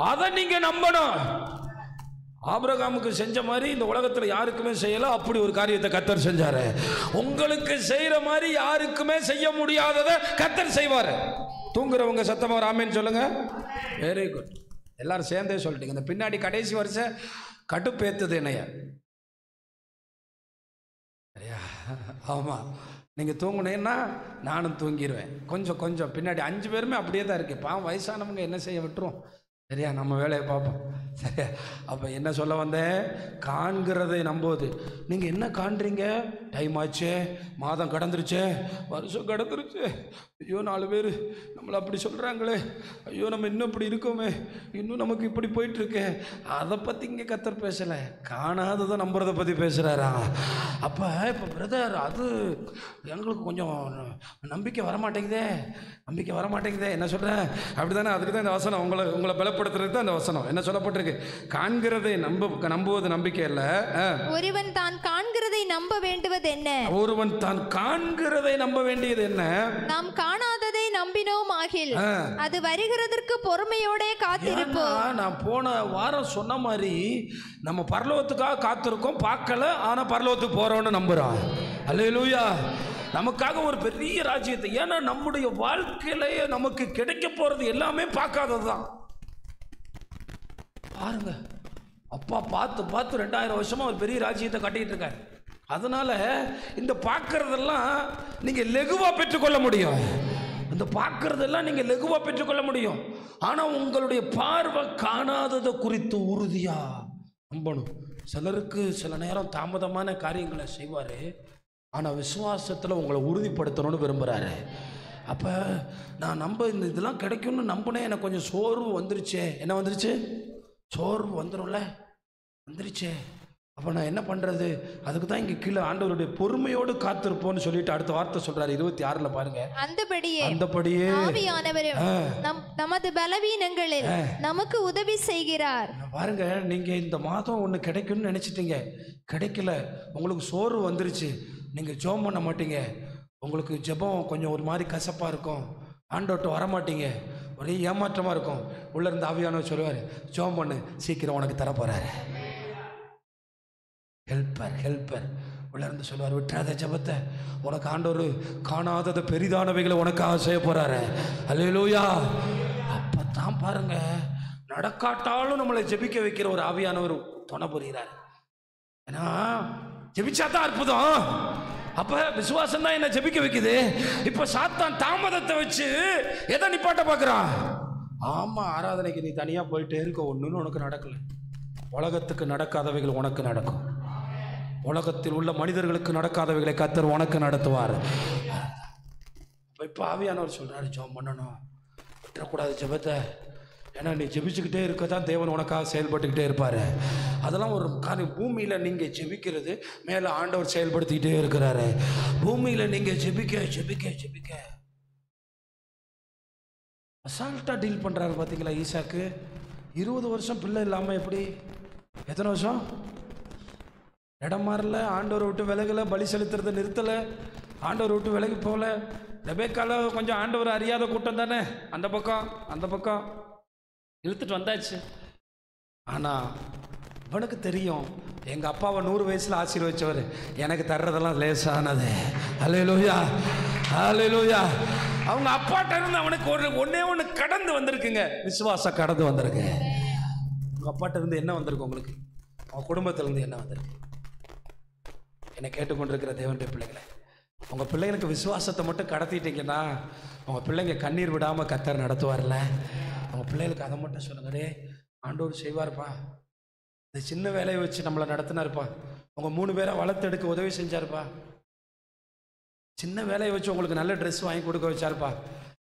அதை நீங்க நம்பணும். ஆபிரகாமுக்கு செஞ்ச மாதிரி இந்த உலகத்துல யாருக்குமே செய்யல. அப்படி ஒரு காரியத்தை கத்தர் செஞ்சாரு. உங்களுக்கு செய்யற மாதிரி யாருக்குமே செய்ய முடியாததை கத்தர் செய்வாரு. தூங்குறவங்க சத்தமா ராமேன்னு சொல்லுங்க. வெரி குட் எல்லாரும் சேர்ந்தே சொல்லிட்டீங்க. இந்த பின்னாடி கடைசி வருஷம் கடுப்பேத்துது என்னைய. ஆமாம் நீங்கள் தூங்கினேன்னா நானும் தூங்கிடுவேன் கொஞ்சம் கொஞ்சம். பின்னாடி அஞ்சு பேருமே அப்படியே தான் இருக்குது பாவம் வயசானவங்க என்ன செய்ய விட்டுரும்? சரியா? நம்ம வேலையை பார்ப்போம். சரியா? அப்போ என்ன சொல்ல வந்தேன்? காண்கிறதை நம்புவது. நீங்கள் என்ன காண்றீங்க? டைம் ஆச்சே? மாதம் கடந்துருச்சே? வருஷம் கடந்துருச்சு? ஐயோ நாலு பேர் நம்மளை அப்படி சொல்கிறாங்களே ஐயோ நம்ம இன்னும் இப்படி இருக்கோமே. இன்னும் நமக்கு இப்படி போயிட்டுருக்கே. அதை பற்றி இங்கே கத்தர் பேசலை. காணாததை நம்புறதை பற்றி பேசுகிறாரா அப்போ இப்போ பிரதர் அது எங்களுக்கு கொஞ்சம் நம்பிக்கை வரமாட்டேங்குதே. நம்பிக்கை வரமாட்டேங்குதே. என்ன சொல்கிறேன் அப்படி தானே அதுக்கு தான் இந்த வசனம். உங்களை உங்களை பலப்படுத்துறதுக்கு தான் இந்த வசனம். என்ன சொல்லப்பட்டிருக்கு? காண்கிறதை நம்ப நம்புவது நம்பிக்கை இல்லை ஆ. ஒருவன் தான் காண்கிறதை நம்ப வேண்டுவது என்ன? ஒருவன் தான் காண்கிறதை நம்ப வேண்டியது என்ன? நாம் காணாததை நம்பினோம் ஆகில். அது வருகிறதற்கு பொறுமையோட காத்திருப்போம். நான் போன வாரம் சொன்ன மாதிரி நம்ம பரலோகத்துக்காக காத்திருக்கோம் பார்க்கல ஆனா பரலோகத்துக்கு போறோம்னு நம்புறோம் அல்லேலூயா. நமக்காக ஒரு பெரிய ராஜ்யத்தை ஏன்னா நம்முடைய வாழ்க்கையிலேயே நமக்கு கிடைக்க போறது எல்லாமே பார்க்காதது தான் பாருங்க. அப்பா பார்த்து பார்த்து ரெண்டாயிரம் வருஷமா ஒரு பெரிய ராஜ்யத்தை கட்டிக்கிட்டு இருக்காரு. அதனால இந்த பார்க்கறதெல்லாம் நீங்க லெகுவா பெற்றுக்கொள்ள முடியும். இந்த பார்க்கறதெல்லாம் நீங்க லெகுவா பெற்றுக்கொள்ள முடியும். ஆனா உங்களுடைய பார்வை காணாததை குறித்து உறுதியா? நம்பணும். சிலருக்கு சில நேரம் தாமதமான காரியங்களை செய்வாரு. ஆனா விசுவாசத்துல உங்களை உறுதிப்படுத்தணும்னு விரும்புறாரு. அப்போ நான் நம்ப இந்த இதெல்லாம் கிடைக்கும்னு நம்பினேன். எனக்கு கொஞ்சம் சோர்வு வந்துருச்சே. என்ன வந்துருச்சு? சோர்வு வந்துடும்ல வந்துருச்சே. அப்போ நான் என்ன பண்ணுறது அதுக்கு தான் இங்கே கீழே ஆண்டவருடைய பொறுமையோடு காத்திருப்போம்னு சொல்லிட்டு அடுத்த வார்த்தை சொல்கிறார் இருபத்தி ஆறில் பாருங்க. அந்தபடியே அந்தபடியே ஆவியானவரும் நம் நமது பலவீனங்களில் நமக்கு உதவி செய்கிறார். பாருங்க நீங்கள் இந்த மாதம் ஒன்று கிடைக்கும்னு நினச்சிட்டீங்க. கிடைக்கல. உங்களுக்கு சோர்வு வந்துருச்சு. நீங்கள் ஜெபம் பண்ண மாட்டீங்க. உங்களுக்கு ஜெபம் கொஞ்சம் ஒரு மாதிரி கசப்பாக இருக்கும். ஆண்டோட்டு வர மாட்டீங்க ஒரே ஏமாற்றமாக இருக்கும். உள்ளே இருந்து ஆவியானவர் சொல்லுவார் ஜெபம் பண்ணு சீக்கிரம் உனக்கு தரப்போறாரு. ஹெல்ப்பர் ஹெல்ப்பர் உள்ளே இருந்து சொல்லுவார் விட்டுறாத ஜெபத்தை. உனக்கு ஆண்டவர் காணாதத பெரிதானவைகளை உனக்காக செய்ய போகிறாரு அல்லையிலூயா அப்போ தான் பாருங்க நடக்காட்டாலும் நம்மளை ஜெபிக்க வைக்கிற ஒரு ஆவியானவர் துணை புரிகிறார் ஏன்னா ஜெபிச்சா தான் அற்புதம். அப்ப விசுவாசம் தான் என்ன ஜெபிக்க வைக்குது. இப்ப சாத்தான் தாமதத்தை வச்சு எதை நிப்பாட்ட பார்க்கறான்? ஆமா ஆராதனைக்கு நீ தனியா போயிட்டே இருக்க ஒண்ணுன்னு உனக்கு நடக்கல. உலகத்துக்கு நடக்காதவைகள் உனக்கு நடக்கும். உலகத்தில் உள்ள மனிதர்களுக்கு நடக்காதவைகளை கத்தர் உனக்கு நடத்துவார். இப்போ இப்ப ஆவியானவர் சொல்றாரு ஜோம் பண்ணணும். விட்டுறக்கூடாது ஜெபத்தை. ஏன்னா நீ ஜெபிச்சுக்கிட்டே இருக்க தான் தேவன் உனக்காக செயல்பட்டுக்கிட்டே இருப்பார். அதெல்லாம் ஒரு காரணம். பூமியில் நீங்கள் ஜெபிக்கிறது மேலே ஆண்டவர் செயல்படுத்திக்கிட்டே இருக்கிறாரு. பூமியில் நீங்கள் ஜெபிக்க ஜெபிக்க ஜெபிக்க. அசால்ட்டாக டீல் பண்ணுறாரு பார்த்தீங்களா ஈசாக்கு? இருபது வருஷம் பிள்ளை இல்லாமல் எப்படி? எத்தனை வருஷம்? இடம் மாறல ஆண்டவரை விட்டு விலகலை பலி செலுத்துறதை நிறுத்தலை ஆண்டவரை விட்டு விலகி போகல. ரெபேக்கால கொஞ்சம் ஆண்டவர் அறியாத கூட்டம் தானே? அந்த பக்கம் அந்த பக்கம். இழுத்துட்டு வந்தாச்சு. ஆனால் இவனுக்கு தெரியும் எங்கள் அப்பாவை நூறு வயசில் ஆசீர்வச்சவர். எனக்கு தர்றதெல்லாம் லேசானது. அலையலூயா அலையலூயா அவங்க அப்பாட்ட இருந்து அவனுக்கு ஒரு ஒன்னே ஒன்று கடந்து வந்திருக்குங்க. விசுவாசம் கடந்து வந்திருக்கு. உங்கள் அப்பாட்ட இருந்து என்ன வந்திருக்கு உங்களுக்கு? உங்கள் குடும்பத்திலேருந்து என்ன வந்திருக்கு? என்னை கேட்டுக்கொண்டிருக்கிற தேவனுடைய பிள்ளைகளை உங்கள் பிள்ளைங்களுக்கு விசுவாசத்தை மட்டும் கடத்திட்டீங்கன்னா உங்கள் பிள்ளைங்க கண்ணீர் விடாமல் கத்தர் நடத்துவார்ல. உங்கள் பிள்ளைகளுக்கு அதை மட்டும் சொல்லுங்களே ஆண்டோர் செய்வார்ப்பா. இந்த சின்ன வேலையை வச்சு நம்மளை நடத்தினாருப்பா. உங்கள் மூணு பேரை வளர்த்தெடுக்க உதவி செஞ்சாருப்பா. சின்ன வேலையை வச்சு உங்களுக்கு நல்ல ட்ரெஸ் வாங்கி கொடுக்க வச்சாருப்பா.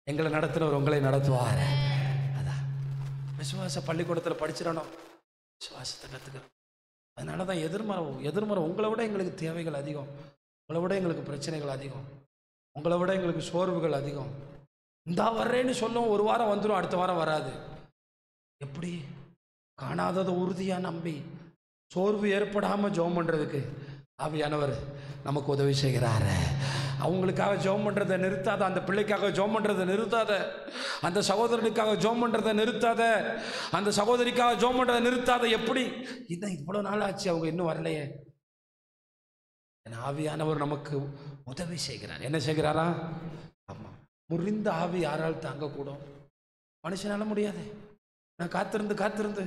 எங்களை நடத்தினவர் உங்களை நடத்துவார். அதான். விசுவாச பள்ளிக்கூடத்தில் படிச்சிடணும் விசுவாசத்தை கற்றுக்கணும் அதனால தான் எதிர்மறை எதிர்மறை உங்களை விட எங்களுக்கு தேவைகள் அதிகம். உங்களை விட எங்களுக்கு பிரச்சனைகள் அதிகம். உங்களை விட எங்களுக்கு சோர்வுகள் அதிகம். இந்தா வர்றேன்னு சொல்லும் ஒரு வாரம் வந்துடும் அடுத்த வாரம் வராது. எப்படி? காணாததை உறுதியாக நம்பி சோர்வு ஏற்படாமல் ஜோம் பண்ணுறதுக்கு ஆவியானவர் நமக்கு உதவி செய்கிறாரு. அவங்களுக்காக ஜெபம் பண்ணுறதை நிறுத்தாத அந்த பிள்ளைக்காக ஜோம் பண்ணுறதை நிறுத்தாத. அந்த சகோதரனுக்காக ஜோம் பண்ணுறதை நிறுத்தாத. அந்த சகோதரிக்காக ஜோம் பண்ணுறதை நிறுத்தாத. எப்படி? இதான் இவ்வளோ நாள் ஆச்சு அவங்க இன்னும் வரலையே. ஆவியானவர் நமக்கு உதவி செய்கிறார். என்ன செய்கிறாரா? ஆமாம் முறிந்த ஆவி யாரால் தாங்கக்கூடும்? மனுஷனால முடியாது. நான் காத்திருந்து காத்திருந்து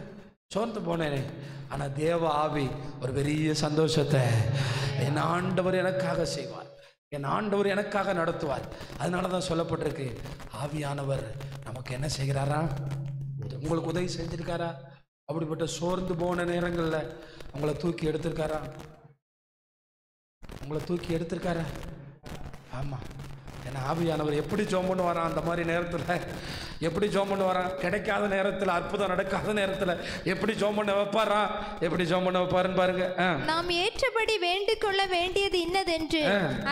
சோர்ந்து போனேனே. ஆனால் தேவ ஆவி ஒரு பெரிய சந்தோஷத்தை என் ஆண்டவர் எனக்காக செய்வார். என் ஆண்டவர் எனக்காக நடத்துவார். அதனால தான் சொல்லப்பட்டிருக்கு ஆவியானவர் நமக்கு என்ன செய்கிறாரா? உங்களுக்கு உதவி செஞ்சிருக்காரா? அப்படிப்பட்ட சோர்ந்து போன நேரங்களில் உங்களை தூக்கி எடுத்திருக்காரா? உங்களை தூக்கி எடுத்திருக்காரா? ஆமாம் ஏன்னா ஆவியானவர் எப்படி ஜோம் பண்ணுவாராம் அந்த மாதிரி நேரத்தில்? எப்படி ஜோம் பண்ணுவாராம் கிடைக்காத நேரத்தில் அற்புதம் நடக்காத நேரத்தில் எப்படி ஜோம் பண்ண வைப்பாரா? எப்படி ஜோம் பண்ண வைப்பாருன்னு பாருங்க. நாம் ஏற்றபடி வேண்டிக் கொள்ள வேண்டியது இன்னதென்று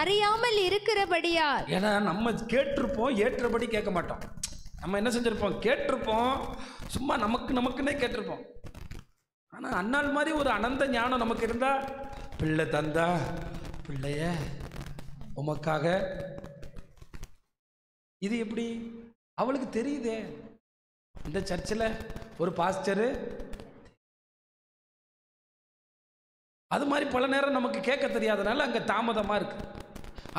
அறியாமல் இருக்கிறபடியால். ஏன்னா நம்ம கேட்டிருப்போம் ஏற்றபடி கேட்க மாட்டோம். நம்ம என்ன செஞ்சிருப்போம்? கேட்டிருப்போம். சும்மா நமக்கு நமக்குன்னே கேட்டிருப்போம். ஆனால் அண்ணாள் மாதிரி ஒரு அனந்த ஞானம் நமக்கு இருந்தா பிள்ளை தந்தா பிள்ளைய உமக்காக இது எப்படி? அவளுக்கு தெரியுதே. இந்த சர்ச்சில் ஒரு பாஸ்டரு. அது மாதிரி பல நேரம் நமக்கு கேட்க தெரியாதனால அங்கே தாமதமாக இருக்கு.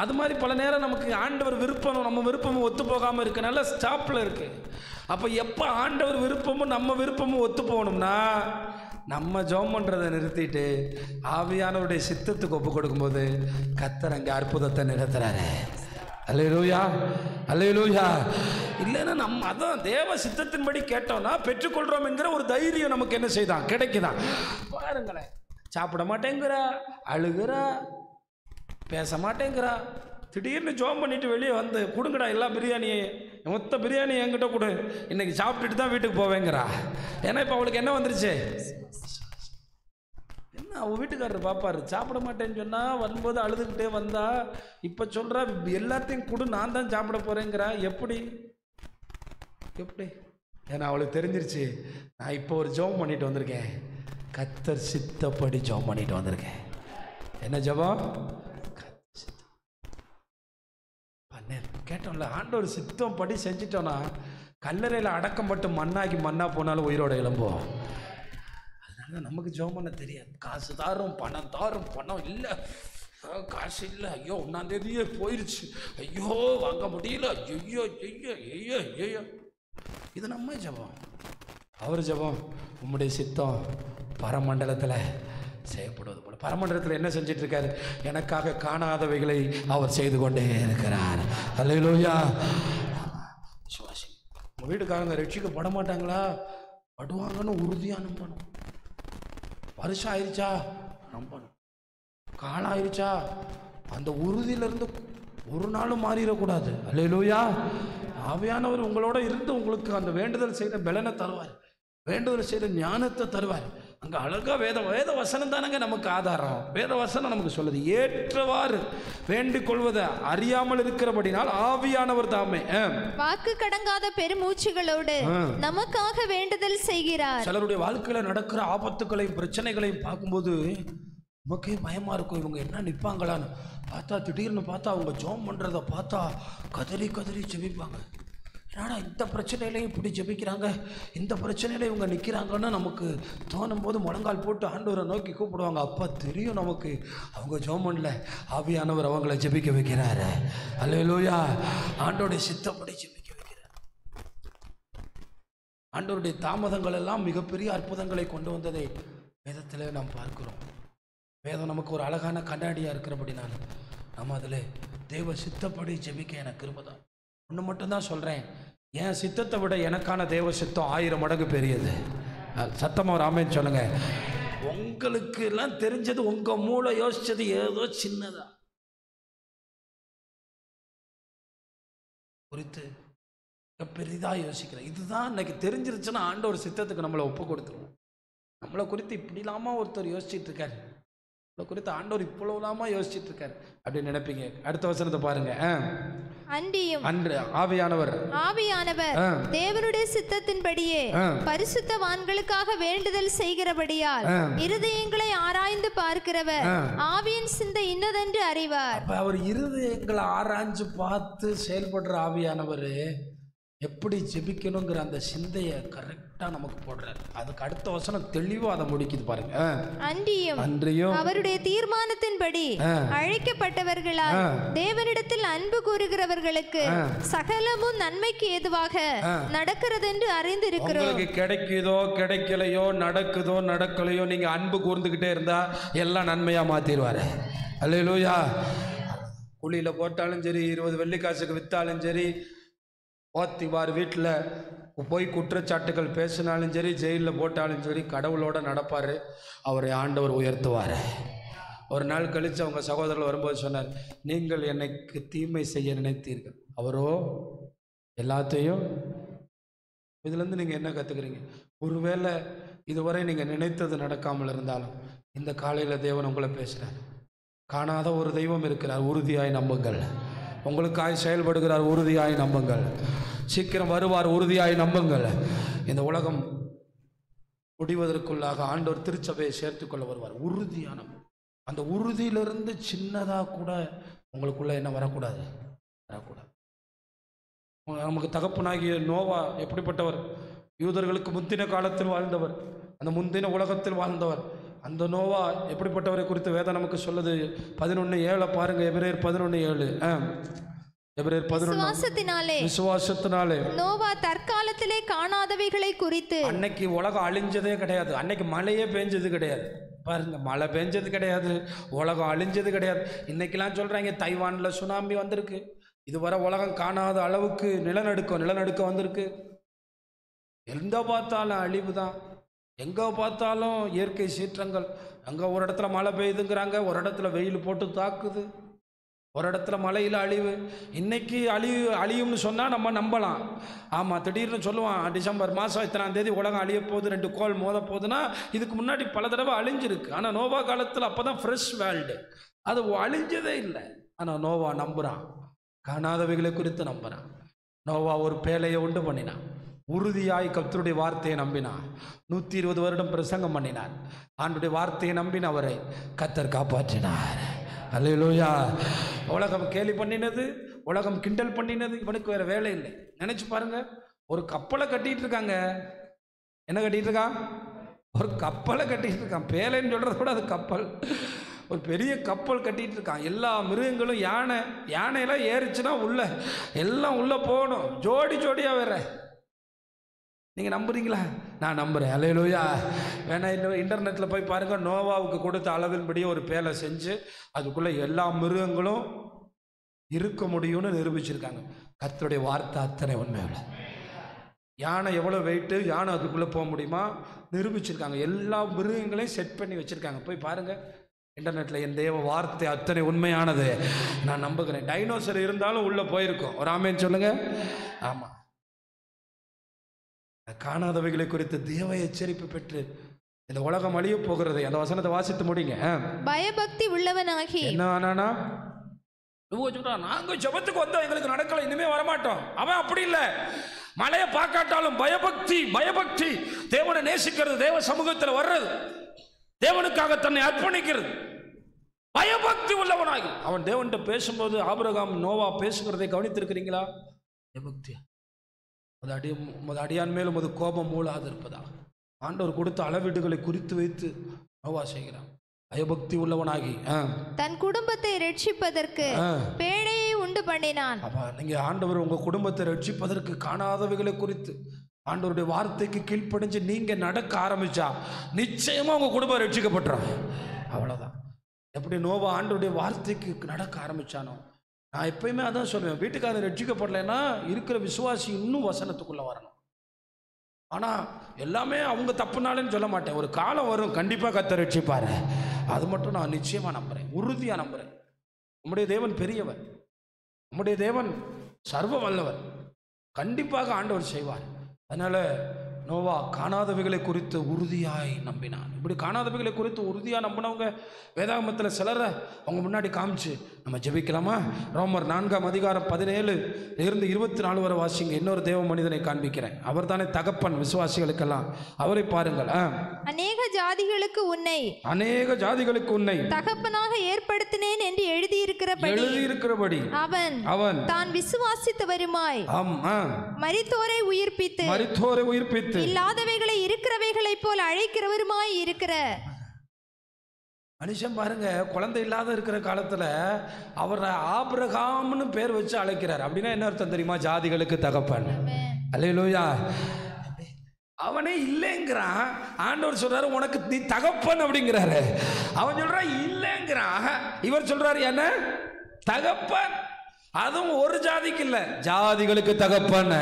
அது மாதிரி பல நேரம் நமக்கு ஆண்டவர் விருப்பம் நம்ம விருப்பமும் ஒத்து போகாமல் இருக்கனால ஸ்டாப்பில் இருக்கு. அப்போ எப்போ ஆண்டவர் விருப்பமும் நம்ம விருப்பமும் ஒத்து போகணும்னா நம்ம ஜோம் பண்ணுறதை நிறுத்திட்டு ஆவியானவருடைய சித்தத்துக்கு ஒப்பு கொடுக்கும்போது கத்தர் அங்கே அற்புதத்தை நிறுத்துறாரு அலையலூயா அலையலூயா இல்லைன்னா நம்ம அதான் தேவ சித்தத்தின்படி கேட்டோம்னா பெற்றுக்கொள்கிறோம் என்கிற ஒரு தைரியம் நமக்கு என்ன செய்தான் கிடைக்குதான் பாருங்களேன். சாப்பிட மாட்டேங்கிறா அழுகிறா பேச மாட்டேங்கிறா. திடீர்னு ஜோம் பண்ணிட்டு வெளியே வந்து கொடுங்கடா எல்லா பிரியாணியை மொத்த பிரியாணி என்கிட்ட கொடு. இன்னைக்கு சாப்பிட்டுட்டு தான் வீட்டுக்கு போவேங்கிறா. ஏன்னா இப்போ அவளுக்கு என்ன வந்துருச்சு? என்ன அவள் வீட்டுக்காரர் பார்ப்பாரு சாப்பிட மாட்டேன்னு சொன்னால் வரும்போது அழுதுகிட்டே வந்தா இப்போ சொல்கிறா எல்லாத்தையும் கொடு நான் தான் சாப்பிட போகிறேங்கிறா எப்படி? எப்படி? ஏன்னா அவளுக்கு தெரிஞ்சிருச்சு. நான் இப்போ ஒரு ஜோம் பண்ணிட்டு வந்திருக்கேன். கத்தர் சித்தப்படி ஜெபம் பண்ணிட்டு வந்திருக்கேன். என்ன ஜபம்? சித்தம். பண்ணேன். கேட்டோம்ல ஆண்டவர் சித்தம் படி செஞ்சிட்டோன்னா கல்லறையில் அடக்கம் மட்டும் மண்ணாக்கி மண்ணாக போனாலும் உயிரோட எழும்போம் ஆனால் நமக்கு ஜெபம் பண்ண தெரியாது. காசு தாரும் பணம் தாரும் பணம் இல்லை. காசு இல்லை. ஐயோ ஒன்றாம் தேதியே போயிருச்சு. ஐயோ வாங்க முடியல. ஐயோ ஐயோ ஐயோ ஐயோ. இது நம்ம ஜெபம். அவர் ஜெபம் உம்முடைய சித்தம் பரமண்டலத்தில் செய்யப்படுவது போல. பரமண்டலத்தில் என்ன செஞ்சிட்டு இருக்காரு எனக்காக காணாதவைகளை அவர் செய்து கொண்டே இருக்கிறார். அல்லையிலோயா சுவாசி. உங்கள் வீட்டுக்காரங்க ரட்சிக்கப்பட மாட்டாங்களா? படுவாங்கன்னு உறுதியாக நம்பணும். வருஷம் ஆயிடுச்சா நம்பணும் காலம் ஆயிடுச்சா அந்த உறுதியிலிருந்து ஒரு நாளும் மாறிடக்கூடாது. அல்லையிலூயா ஆவியானவர் உங்களோட இருந்து உங்களுக்கு அந்த வேண்டுதல் செய்த பலனை தருவார். வேண்டுதல் செய்த ஞானத்தை தருவார். அங்கே அழகா வேத வேத வசனம் தானங்க நமக்கு ஆதாரம். வேத வசனம் நமக்கு சொல்லுது. ஏற்றவாறு வேண்டிக் கொள்வதை அறியாமல் இருக்கிறபடினால் ஆவியானவர் தாமே. வாக்கு கடங்காத பெருமூச்சுகளோடு நமக்காக வேண்டுதல் செய்கிறார். சிலருடைய வாழ்க்கையில் நடக்கிற ஆபத்துக்களையும் பிரச்சனைகளையும் பார்க்கும்போது நமக்கே பயமா இருக்கும். இவங்க என்ன நிற்பாங்களான்னு பார்த்தா திடீர்னு பார்த்தா அவங்க ஜோம் பண்ணுறத பார்த்தா கதறி கதறி ஜெபிப்பாங்க என்னடா இந்த பிரச்சனையிலையும் இப்படி ஜெபிக்கிறாங்க? இந்த பிரச்சனையில இவங்க நிற்கிறாங்கன்னு நமக்கு தோணும் போது முழங்கால் போட்டு ஆண்டவரை நோக்கி கூப்பிடுவாங்க. அப்பா தெரியும் நமக்கு அவங்க ஜோமனில் ஆவியானவர் அவங்கள ஜெபிக்க வைக்கிறாரு. அல்லேலூயா ஆண்டோடைய சித்தப்படி ஜெபிக்க வைக்கிறார். ஆண்டோருடைய தாமதங்கள் எல்லாம் மிகப்பெரிய அற்புதங்களை கொண்டு வந்ததை வேதத்தில் நாம் பார்க்கிறோம். வேதம் நமக்கு ஒரு அழகான கண்ணாடியாக இருக்கிறபடினால நம்ம அதில் தேவ சித்தப்படி ஜெபிக்க எனக்கு கிருபதான் ஒன்று மட்டும்தான் சொல்கிறேன் என் சித்தத்தை விட எனக்கான தேவ சித்தம் ஆயிரம் மடங்கு பெரியது. சத்தமாக சத்தமா ஒரு ஆமேன்னு சொல்லுங்க. உங்களுக்கு எல்லாம் தெரிஞ்சது உங்கள் மூளை யோசிச்சது ஏதோ சின்னதா. குறித்து பெரிதாக யோசிக்கிறேன். இதுதான் இன்னைக்கு தெரிஞ்சிருச்சுன்னா ஆண்டவர் சித்தத்துக்கு நம்மளை ஒப்பு கொடுத்துருவோம் நம்மளை குறித்து இப்படி இல்லாமல் ஒருத்தர் யோசிச்சுட்டு இருக்காரு. குறித்து ஆண்டவர் இவ்வளவுலாமா யோசிச்சுட்டு இருக்காரு அப்படின்னு நினைப்பீங்க அடுத்த வசனத்தை பாருங்க. அன்றியும் அன்று ஆவியானவர் ஆவியானவர். தேவனுடைய சித்தத்தின்படியே. பரிசுத்தவான்களுக்காக வேண்டுதல் செய்கிறபடியால். இருதயங்களை ஆராய்ந்து பார்க்கிறவர். ஆவியின் சிந்தை இன்னதென்று அறிவார் அவர் இருதயங்களை ஆராய்ஞ்சு பார்த்து செயல்படுற ஆவியானவர் எப்படி ஜெபிக்கணுங்கிற அந்த சிந்தையை கரெக்டாக நமக்கு போடுறாரு. அதுக்கு அடுத்த வசனம் தெளிவாக அதை முடிக்குது பாருங்க. அன்றியும் அன்றியும். அவருடைய தீர்மானத்தின்படி அழைக்கப்பட்டவர்களால் தேவனிடத்தில் அன்பு கூறுகிறவர்களுக்கு சகலமும் நன்மைக்கு ஏதுவாக நடக்கிறதென்று அறிந்திருக்கிறோம். உங்களுக்கு கிடைக்குதோ கிடைக்கலையோ நடக்குதோ நடக்கலையோ நீங்க அன்பு கூர்ந்துக்கிட்டே இருந்தா எல்லாம் நன்மையா மாத்திடுவாரு. அல்லையா குழியில போட்டாலும் சரி இருபது வெள்ளிக்காசுக்கு வித்தாலும் சரி ஓத்திவார் வீட்டில் போய் குற்றச்சாட்டுகள் பேசினாலும் சரி ஜெயிலில் போட்டாலும் சரி கடவுளோடு நடப்பார். அவரை ஆண்டவர் உயர்த்துவார். ஒரு நாள் கழித்து அவங்க சகோதரர் வரும்போது சொன்னார் நீங்கள் எனக்கு தீமை செய்ய நினைத்தீர்கள்? அவரோ எல்லாத்தையும் இதுலேருந்து நீங்கள் என்ன கற்றுக்குறீங்க ஒருவேளை இதுவரை நீங்கள் நினைத்தது நடக்காமல் இருந்தாலும் இந்த காலையில் தேவன் உங்களை பேசுகிறார் காணாத ஒரு தெய்வம் இருக்கிறார். உறுதியாய் நம்புங்கள். உங்களுக்காய் செயல்படுகிறார் உறுதியாய் நம்புங்கள். சீக்கிரம் வருவார் உறுதியாய் நம்புங்கள். இந்த உலகம் முடிவதற்குள்ளாக ஆண்டவர் திருச்சபையை சேர்த்துக்கொள்ள வருவார். உறுதியான அந்த உறுதியிலிருந்து சின்னதாக கூட உங்களுக்குள்ள என்ன வரக்கூடாது? வரக்கூடாது. நமக்கு தகப்பனாகிய நோவா எப்படிப்பட்டவர்? யூதர்களுக்கு முந்தின காலத்தில் வாழ்ந்தவர். அந்த முந்தின உலகத்தில் வாழ்ந்தவர். அந்த நோவா எப்படிப்பட்டவரை குறித்து வேதம் நமக்கு சொல்லுது? பதினொன்று ஏழை பாருங்க எபிரேயர் பதினொன்று ஏழு. ஆ எபிரேயர் பதினொன்று சுவாசத்தினாலே விசுவாசத்தினாலே. நோவா தற்காலத்திலே காணாதவைகளை குறித்து. அன்னைக்கு உலகம் அழிஞ்சதே கிடையாது. அன்னைக்கு மழையே பெஞ்சது கிடையாது. பாருங்க மழை பெஞ்சது கிடையாது. உலகம் அழிஞ்சது கிடையாது. இன்னைக்கெல்லாம் சொல்றாங்க தைவானில் சுனாமி வந்திருக்கு. இதுவரை உலகம் காணாத அளவுக்கு நிலநடுக்கம் நிலநடுக்கம் வந்திருக்கு. எங்க பார்த்தாலும் அழிவு தான் எங்கே பார்த்தாலும் இயற்கை சீற்றங்கள். அங்கே ஒரு இடத்துல மழை பெய்யுதுங்கிறாங்க ஒரு இடத்துல வெயில் போட்டு தாக்குது. ஒரு இடத்துல மழையில் அழிவு. இன்னைக்கு அழிவு அழியும்னு சொன்னால் நம்ம நம்பலாம். ஆமாம் திடீர்னு சொல்லுவான் டிசம்பர் மாதம் இத்தனாம் தேதி உலகம் அழிய போகுது ரெண்டு கோல் மோத போகுதுன்னா இதுக்கு முன்னாடி பல தடவை அழிஞ்சிருக்கு. ஆனால் நோவா காலத்தில் அப்போ தான் ஃப்ரெஷ் வேர்ல்டு அது அழிஞ்சதே இல்லை. ஆனால் நோவா நம்புகிறான் காணாதவைகளை குறித்து நம்புகிறான் நோவா ஒரு பேழையை உண்டு பண்ணினான். உறுதியாய் கத்தருடைய வார்த்தையை நம்பினான் நூற்றி இருபது வருடம் பிரசங்கம் பண்ணினார். ஆண்டுடைய வார்த்தையை நம்பின அவரை கத்தர் காப்பாற்றினார். அல்லேலூயா உலகம் கேலி பண்ணினது உலகம் கிண்டல் பண்ணினது இவனுக்கு வேற வேலை இல்லை. நினைச்சு பாருங்க ஒரு கப்பலை கட்டிட்டு இருக்காங்க. என்ன கட்டிட்டு இருக்கான் ஒரு கப்பலை கட்டிட்டு இருக்கான் பேலைன்னு சொல்றத கூட அது கப்பல். ஒரு பெரிய கப்பல் கட்டிட்டு இருக்கான் எல்லா மிருகங்களும் யானை யானையெல்லாம் ஏறிச்சுன்னா உள்ள எல்லாம் உள்ள போகணும். ஜோடி ஜோடியா வேற. நீங்கள் நம்புறீங்களா? நான் நம்புகிறேன் அலையிலோயா வேணா இன்னும் இன்டர்நெட்டில் போய் பாருங்கள் நோவாவுக்கு கொடுத்த அளவின்படியே ஒரு பேலை செஞ்சு அதுக்குள்ளே எல்லா மிருகங்களும் இருக்க முடியும்னு நிரூபிச்சிருக்காங்க. கத்தருடைய வார்த்தை அத்தனை உண்மையோட யானை எவ்வளோ வெயிட்டு யானை அதுக்குள்ளே போக முடியுமா? நிரூபிச்சிருக்காங்க. எல்லா மிருகங்களையும் செட் பண்ணி வச்சுருக்காங்க. போய் பாருங்கள் இன்டர்நெட்டில் என் தேவ வார்த்தை அத்தனை உண்மையானது. நான் நம்புகிறேன். டைனோசர் இருந்தாலும் உள்ளே போயிருக்கோம். ஒரு ஆமேன்னு சொல்லுங்கள் ஆமாம் காணாதவைகளை குறித்து தேவ எச்சரிப்பு பெற்று இந்த உலகம் அழிய போகிறது அந்த வசனத்தை வாசித்து முடிங்க. பயபக்தி உள்ளவனாகி என்ன ஆனானா? சொல்றான் நாங்க ஜெபத்துக்கு வந்தோம் எங்களுக்கு நடக்கல இனிமே வரமாட்டோம். அவன் அப்படி இல்லை. மழையை பார்க்காட்டாலும் பயபக்தி பயபக்தி. தேவனை நேசிக்கிறது தேவ சமூகத்தில் வர்றது. தேவனுக்காக தன்னை அர்ப்பணிக்கிறது. பயபக்தி உள்ளவனாகி. அவன் தேவன்கிட்ட பேசும்போது ஆபிரகாம் நோவா பேசுகிறதை கவனித்திருக்கிறீங்களா? பயபக்தியா? அது அடி உமது அடியான் மேலும் அது கோபம் மூளாது இருப்பதா ஆண்டவர் கொடுத்த அளவீடுகளை குறித்து வைத்து நோவா செய்கிறான். பயபக்தி உள்ளவனாகி தன் குடும்பத்தை ரட்சிப்பதற்கு. பேழையை உண்டு பண்ணினான். அப்பா நீங்க ஆண்டவர் உங்க குடும்பத்தை ரட்சிப்பதற்கு காணாதவைகளை குறித்து ஆண்டவருடைய வார்த்தைக்கு கீழ்ப்படிஞ்சு நீங்க நடக்க ஆரம்பிச்சா நிச்சயமா உங்க குடும்பம் ரட்சிக்கப்பட்டுரும். அவ்வளவுதான். எப்படி நோவா ஆண்டவருடைய வார்த்தைக்கு நடக்க ஆரம்பிச்சானோ நான் எப்பயுமே அதான் சொல்லுவேன் வீட்டுக்காரர் ரட்சிக்கப்படலைன்னா இருக்கிற விசுவாசி இன்னும் வசனத்துக்குள்ள வரணும். ஆனா எல்லாமே அவங்க தப்புனாலேன்னு சொல்ல மாட்டேன். ஒரு காலம் வரும் கண்டிப்பா கத்த ரட்சிப்பாரு. அது மட்டும் நான் நிச்சயமா நம்புறேன். உறுதியா நம்புறேன். நம்முடைய தேவன் பெரியவர். நம்முடைய தேவன் சர்வ வல்லவர் கண்டிப்பாக ஆண்டவர் செய்வார். அதனால நோவா காணாதவைகளை குறித்து உறுதியாய் நம்பினான். இப்படி காணாதவைகளை குறித்து உறுதியாக நம்பினவங்க வேதாகமத்தில் சிலரை அவங்க முன்னாடி காமிச்சு நம்ம ஜெபிக்கலாமா? ரோமர் நான்காம் அதிகாரம் பதினேழு இருந்து இருபத்தி நாலு வரை வாசிங்க. இன்னொரு தேவ மனிதனை காண்பிக்கிறேன். அவர் தானே தகப்பன் விசுவாசிகளுக்கெல்லாம். அவரை பாருங்கள். அநேக ஜாதிகளுக்கு உன்னை அநேக ஜாதிகளுக்கு உன்னை தகப்பனாக ஏற்படுத்தினேன் என்று எழுதியிருக்கிறபடி எழுதியிருக்கிறபடி அவன் அவன் தான் விசுவாசித்தவருமாய் ஆம் ஆ, மரித்தோரை உயிர்ப்பித்து மரித்தோரை உயிர்ப்பித்து இல்லாதவைகளை இருக்கிறவைகளைப் போல் அழைக்கிறவருமாய் இருக்கிற. மனுஷன் பாருங்க குழந்தை இல்லாத இருக்கிற காலத்துல அவரை ஆபிரகாம்னு பேர் வச்சு அழைக்கிறார். அப்படின்னா என்ன அர்த்தம் தெரியுமா? ஜாதிகளுக்கு தகப்பன். அல்லேலூயா. அவனே இல்லைங்கிறான். ஆண்டவர் சொல்றாரு உனக்கு நீ தகப்பன் அப்படிங்கிறாரு. அவன் சொல்றான் இல்லைங்கிறான். இவர் சொல்றாரு என்ன? தகப்பன். அதுவும் ஒரு ஜாதிக்கு இல்ல ஜாதிகளுக்கு தகப்பன்.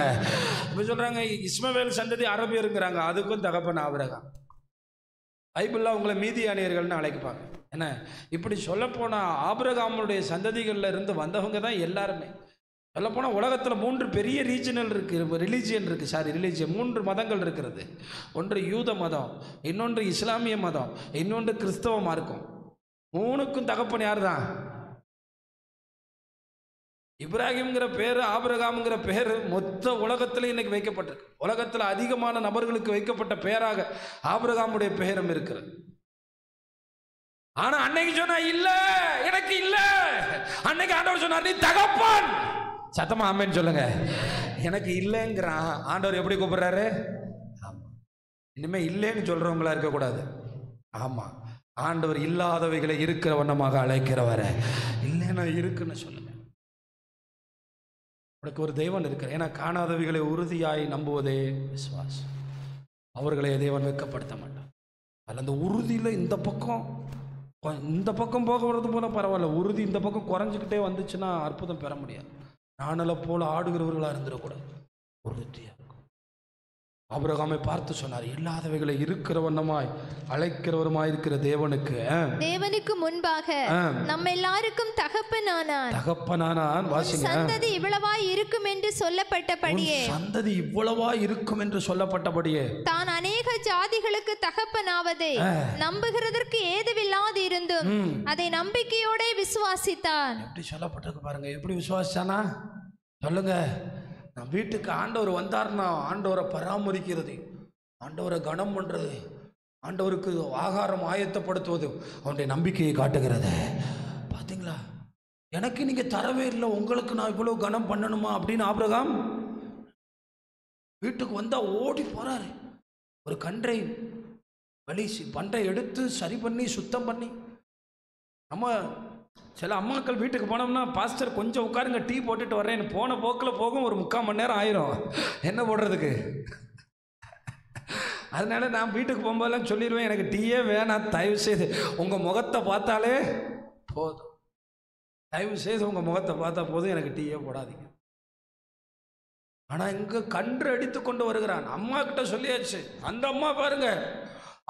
இப்ப சொல்றாங்க இஸ்மவேல் சந்ததி அரபியருங்கிறாங்க அதுக்கும் தகப்பன் ஆபிரகாம். பைபிளில் அவங்கள மீதியானியர்கள்னு அழைப்பாங்க. என்ன? இப்படி சொல்லப்போனால் ஆபிரகாமுடைய சந்ததிகளில் இருந்து வந்தவங்க தான் எல்லாருமே. சொல்லப்போனால் உலகத்தில் மூன்று பெரிய ரீஜனல் இருக்குது ரிலீஜியன் இருக்குது சாரி ரிலீஜியன். மூன்று மதங்கள் இருக்கிறது. ஒன்று யூத மதம் இன்னொன்று இஸ்லாமிய மதம் இன்னொன்று கிறிஸ்தவ மார்க்கம் மூணுக்கும் தகப்பன் யார் தான் இப்ராஹிம்ங்கிற பேர் ஆபிரகாம்ங்கிற பேர் மொத்த உலகத்தில் இன்னைக்கு வைக்கப்பட்டிருக்கு. உலகத்தில் அதிகமான நபர்களுக்கு வைக்கப்பட்ட பெயராக ஆபிரகாமுடைய பெயரும் இருக்கிறது. ஆனா அன்னைக்கு சொன்னா இல்ல எனக்கு இல்ல. அன்னைக்கு ஆண்டவர் சொன்னார் நீ தகப்பான். சத்தமா ஆமேன்னு சொல்லுங்க. எனக்கு இல்லைங்கிறான். ஆண்டவர் எப்படி கூப்பிடுறாரு? ஆமா. இனிமே இல்லைன்னு சொல்றவங்களா இருக்கக்கூடாது. ஆமா. ஆண்டவர் இல்லாதவைகளை இருக்கிற வண்ணமாக அழைக்கிறவரை. இல்லைன்னா இருக்குன்னு சொல்லுங்க. உனக்கு ஒரு தெய்வன் இருக்கிற ஏன்னா காணாதவைகளை உறுதியாய் நம்புவதே விசுவாசம். அவர்களை தேவன் வெக்கப்படுத்த மாட்டான் அதில் அந்த உறுதியில் இந்த பக்கம் இந்த பக்கம் போக வர்றது போல பரவாயில்ல. உறுதி இந்த பக்கம் குறைஞ்சிக்கிட்டே வந்துச்சுன்னா அற்புதம் பெற முடியாது. நானல போல ஆடுகிறவர்களாக இருந்துடக்கூடாது. உறுதியாக ஆபிரகாமை பார்த்து சொன்னார் இல்லாதவைகளை இருக்கிற வண்ணமாய் அழைக்கிறவருமாய் இருக்கிற தேவனுக்கு தேவனுக்கு முன்பாக நம்ம எல்லாருக்கும் தகப்பனானான் தகப்பனானான் வாசிங்க. சந்ததி இவ்வளவாய் இருக்கும் என்று சொல்லப்பட்டபடியே சந்ததி இவ்வளவா இருக்கும் என்று சொல்லப்பட்டபடியே. தான் அநேக ஜாதிகளுக்கு தகப்பனாவதை. நம்புகிறதற்கு ஏதுவில்லாது இருந்தும் அதை நம்பிக்கையோட விசுவாசித்தான். எப்படி சொல்லப்பட்டிருக்கு பாருங்க எப்படி விசுவாசிச்சானா? சொல்லுங்க. நம் வீட்டுக்கு ஆண்டவர் வந்தார்னா ஆண்டவரை பராமரிக்கிறது ஆண்டவரை கனம் பண்ணுறது ஆண்டவருக்கு ஆகாரம் ஆயத்தப்படுத்துவது அவனுடைய நம்பிக்கையை காட்டுகிறது. பார்த்தீங்களா எனக்கு நீங்கள் தரவே இல்லை உங்களுக்கு நான் இவ்வளோ கனம் பண்ணணுமா அப்படின்னு ஆபிரகாம் வீட்டுக்கு வந்தால் ஓடி போகிறார் ஒரு கன்றை வலி பண்டை எடுத்து சரி பண்ணி சுத்தம் பண்ணி நம்ம சில அம்மாக்கள் வீட்டுக்கு போனோம்னா பாஸ்டர் கொஞ்சம் உட்காருங்க டீ போட்டுட்டு வரேன் போன போக்கில் போகும் ஒரு முக்கால் மணி நேரம் ஆயிரும். என்ன போடுறதுக்கு? அதனால நான் வீட்டுக்கு போகும்போதெல்லாம் சொல்லிடுவேன் எனக்கு டீயே வேணாம் தயவு செய்து. உங்கள் முகத்தை பார்த்தாலே போதும். தயவு செய்து உங்கள் முகத்தை பார்த்தா போதும் எனக்கு டீயே போடாதீங்க. ஆனால் இங்கே கன்று அடித்து கொண்டு வருகிறான். அம்மா கிட்ட சொல்லியாச்சு. அந்த அம்மா பாருங்கள்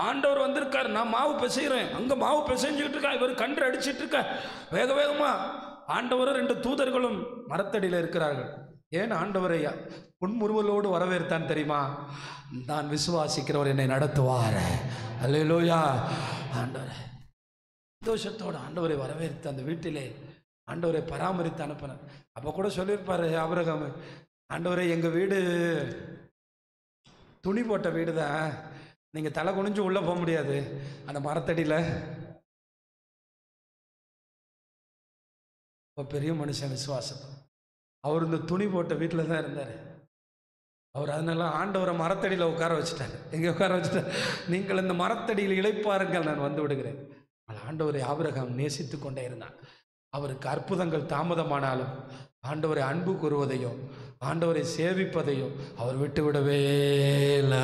ஆண்டவர் வந்திருக்கார் நான் மாவு பிசைகிறேன் அங்கே மாவு பிசைஞ்சுக்கிட்டு இருக்கா? இவர் கன்று அடிச்சிட்டு இருக்க? வேக வேகமா. ஆண்டவரும் ரெண்டு தூதர்களும் மரத்தடியில் இருக்கிறார்கள். ஏன் ஆண்டவரை புன்முறுவலோடு வரவேற்தான் தெரியுமா? நான் விசுவாசிக்கிறவர் என்னை நடத்துவார். அல்லையிலோயா ஆண்டவர். சந்தோஷத்தோடு ஆண்டவரை வரவேற்று அந்த வீட்டிலே ஆண்டவரை பராமரித்து அனுப்பினார். அப்போ கூட சொல்லியிருப்பார் அபரகம் ஆண்டவரை எங்கள் வீடு துணி போட்ட வீடு தான் நீங்கள் தலை குனிஞ்சு உள்ளே போக முடியாது. அந்த மரத்தடியில் இப்போ பெரிய மனுஷன் விசுவாசம். அவர் இந்த துணி போட்ட வீட்டில் தான் இருந்தார். அவர் அதனால ஆண்டவரை மரத்தடியில் உட்கார வச்சுட்டார். எங்கே உட்கார வச்சுட்டார் நீங்கள் இந்த மரத்தடியில் இழைப்பாருங்கள் நான் வந்து விடுகிறேன். ஆனால் ஆண்டவரை ஆபிரகாம் நேசித்து கொண்டே இருந்தான். அவருக்கு அற்புதங்கள் தாமதமானாலும் ஆண்டவரை அன்பு கூறுவதையும் ஆண்டவரை சேவிப்பதையும் அவர் விட்டுவிடவே இல்லை.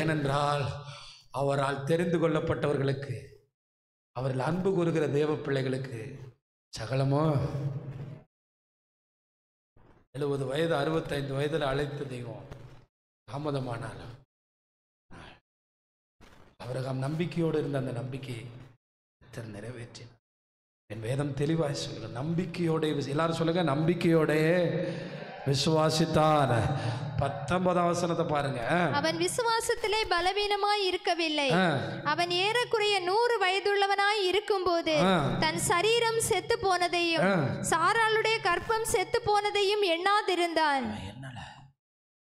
ஏனென்றால் அவரால் தெரிந்து கொள்ளப்பட்டவர்களுக்கு அவர்கள் அன்பு கூறுகிற தேவ பிள்ளைகளுக்கு சகலமோ. எழுபது வயது அறுபத்தைந்து வயதில் அழைத்த தெய்வம் தாமதமானாலும் அவரகம் நம்பிக்கையோடு இருந்த அந்த நம்பிக்கையை நிறைவேற்றின நிறைவேற்றினார். என் வேதம் தெளிவாய் சொல்லுங்க நம்பிக்கையோட எல்லாரும் சொல்லுங்க நம்பிக்கையோட விசுவாசித்தார். பத்தொன்பதாம் வசனத்தை பாருங்க. அவன் விசுவாசத்திலே பலவீனமாய் இருக்கவில்லை. அவன் ஏறக்குறைய நூறு வயதுள்ளவனாய் இருக்கும்போது. தன் சரீரம் செத்து போனதையும். சாராளுடைய கற்பம் செத்து போனதையும் எண்ணாதிருந்தான். என்னல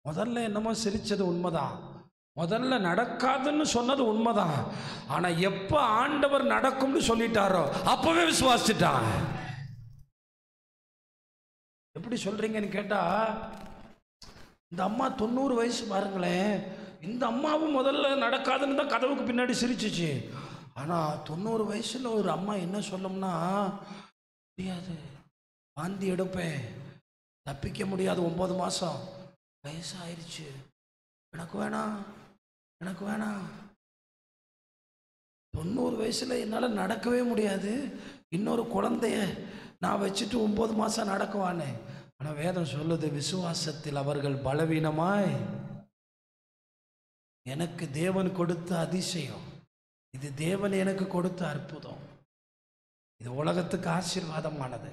முதல்ல என்னமோ சிரிச்சது உண்மைதான். முதல்ல நடக்காதுன்னு சொன்னது உண்மைதான். ஆனால் எப்போ ஆண்டவர் நடக்கும்னு சொல்லிட்டாரோ அப்போவே விசுவாசிட்டான் எப்படி சொல்கிறீங்கன்னு கேட்டால் இந்த அம்மா தொண்ணூறு வயசு பாருங்களேன். இந்த அம்மாவும் முதல்ல நடக்காதுன்னு தான் கதவுக்கு பின்னாடி சிரிச்சிச்சு. ஆனால் தொண்ணூறு வயசில் ஒரு அம்மா என்ன சொல்லணும்னா முடியாது வாந்தி எடுப்பேன். தப்பிக்க முடியாது ஒம்பது மாதம் வயசாயிருச்சு. எனக்கு வேணாம். எனக்கு வேணாம். தொண்ணூறு வயசில் என்னால் நடக்கவே முடியாது. இன்னொரு குழந்தைய நான் வச்சுட்டு ஒம்பது மாதம் நடக்குவானே. ஆனால் வேதம் சொல்லுது விசுவாசத்தில் அவர்கள் பலவீனமாய். எனக்கு தேவன் கொடுத்த அதிசயம். இது தேவன் எனக்கு கொடுத்த அற்புதம். இது உலகத்துக்கு ஆசீர்வாதமானது.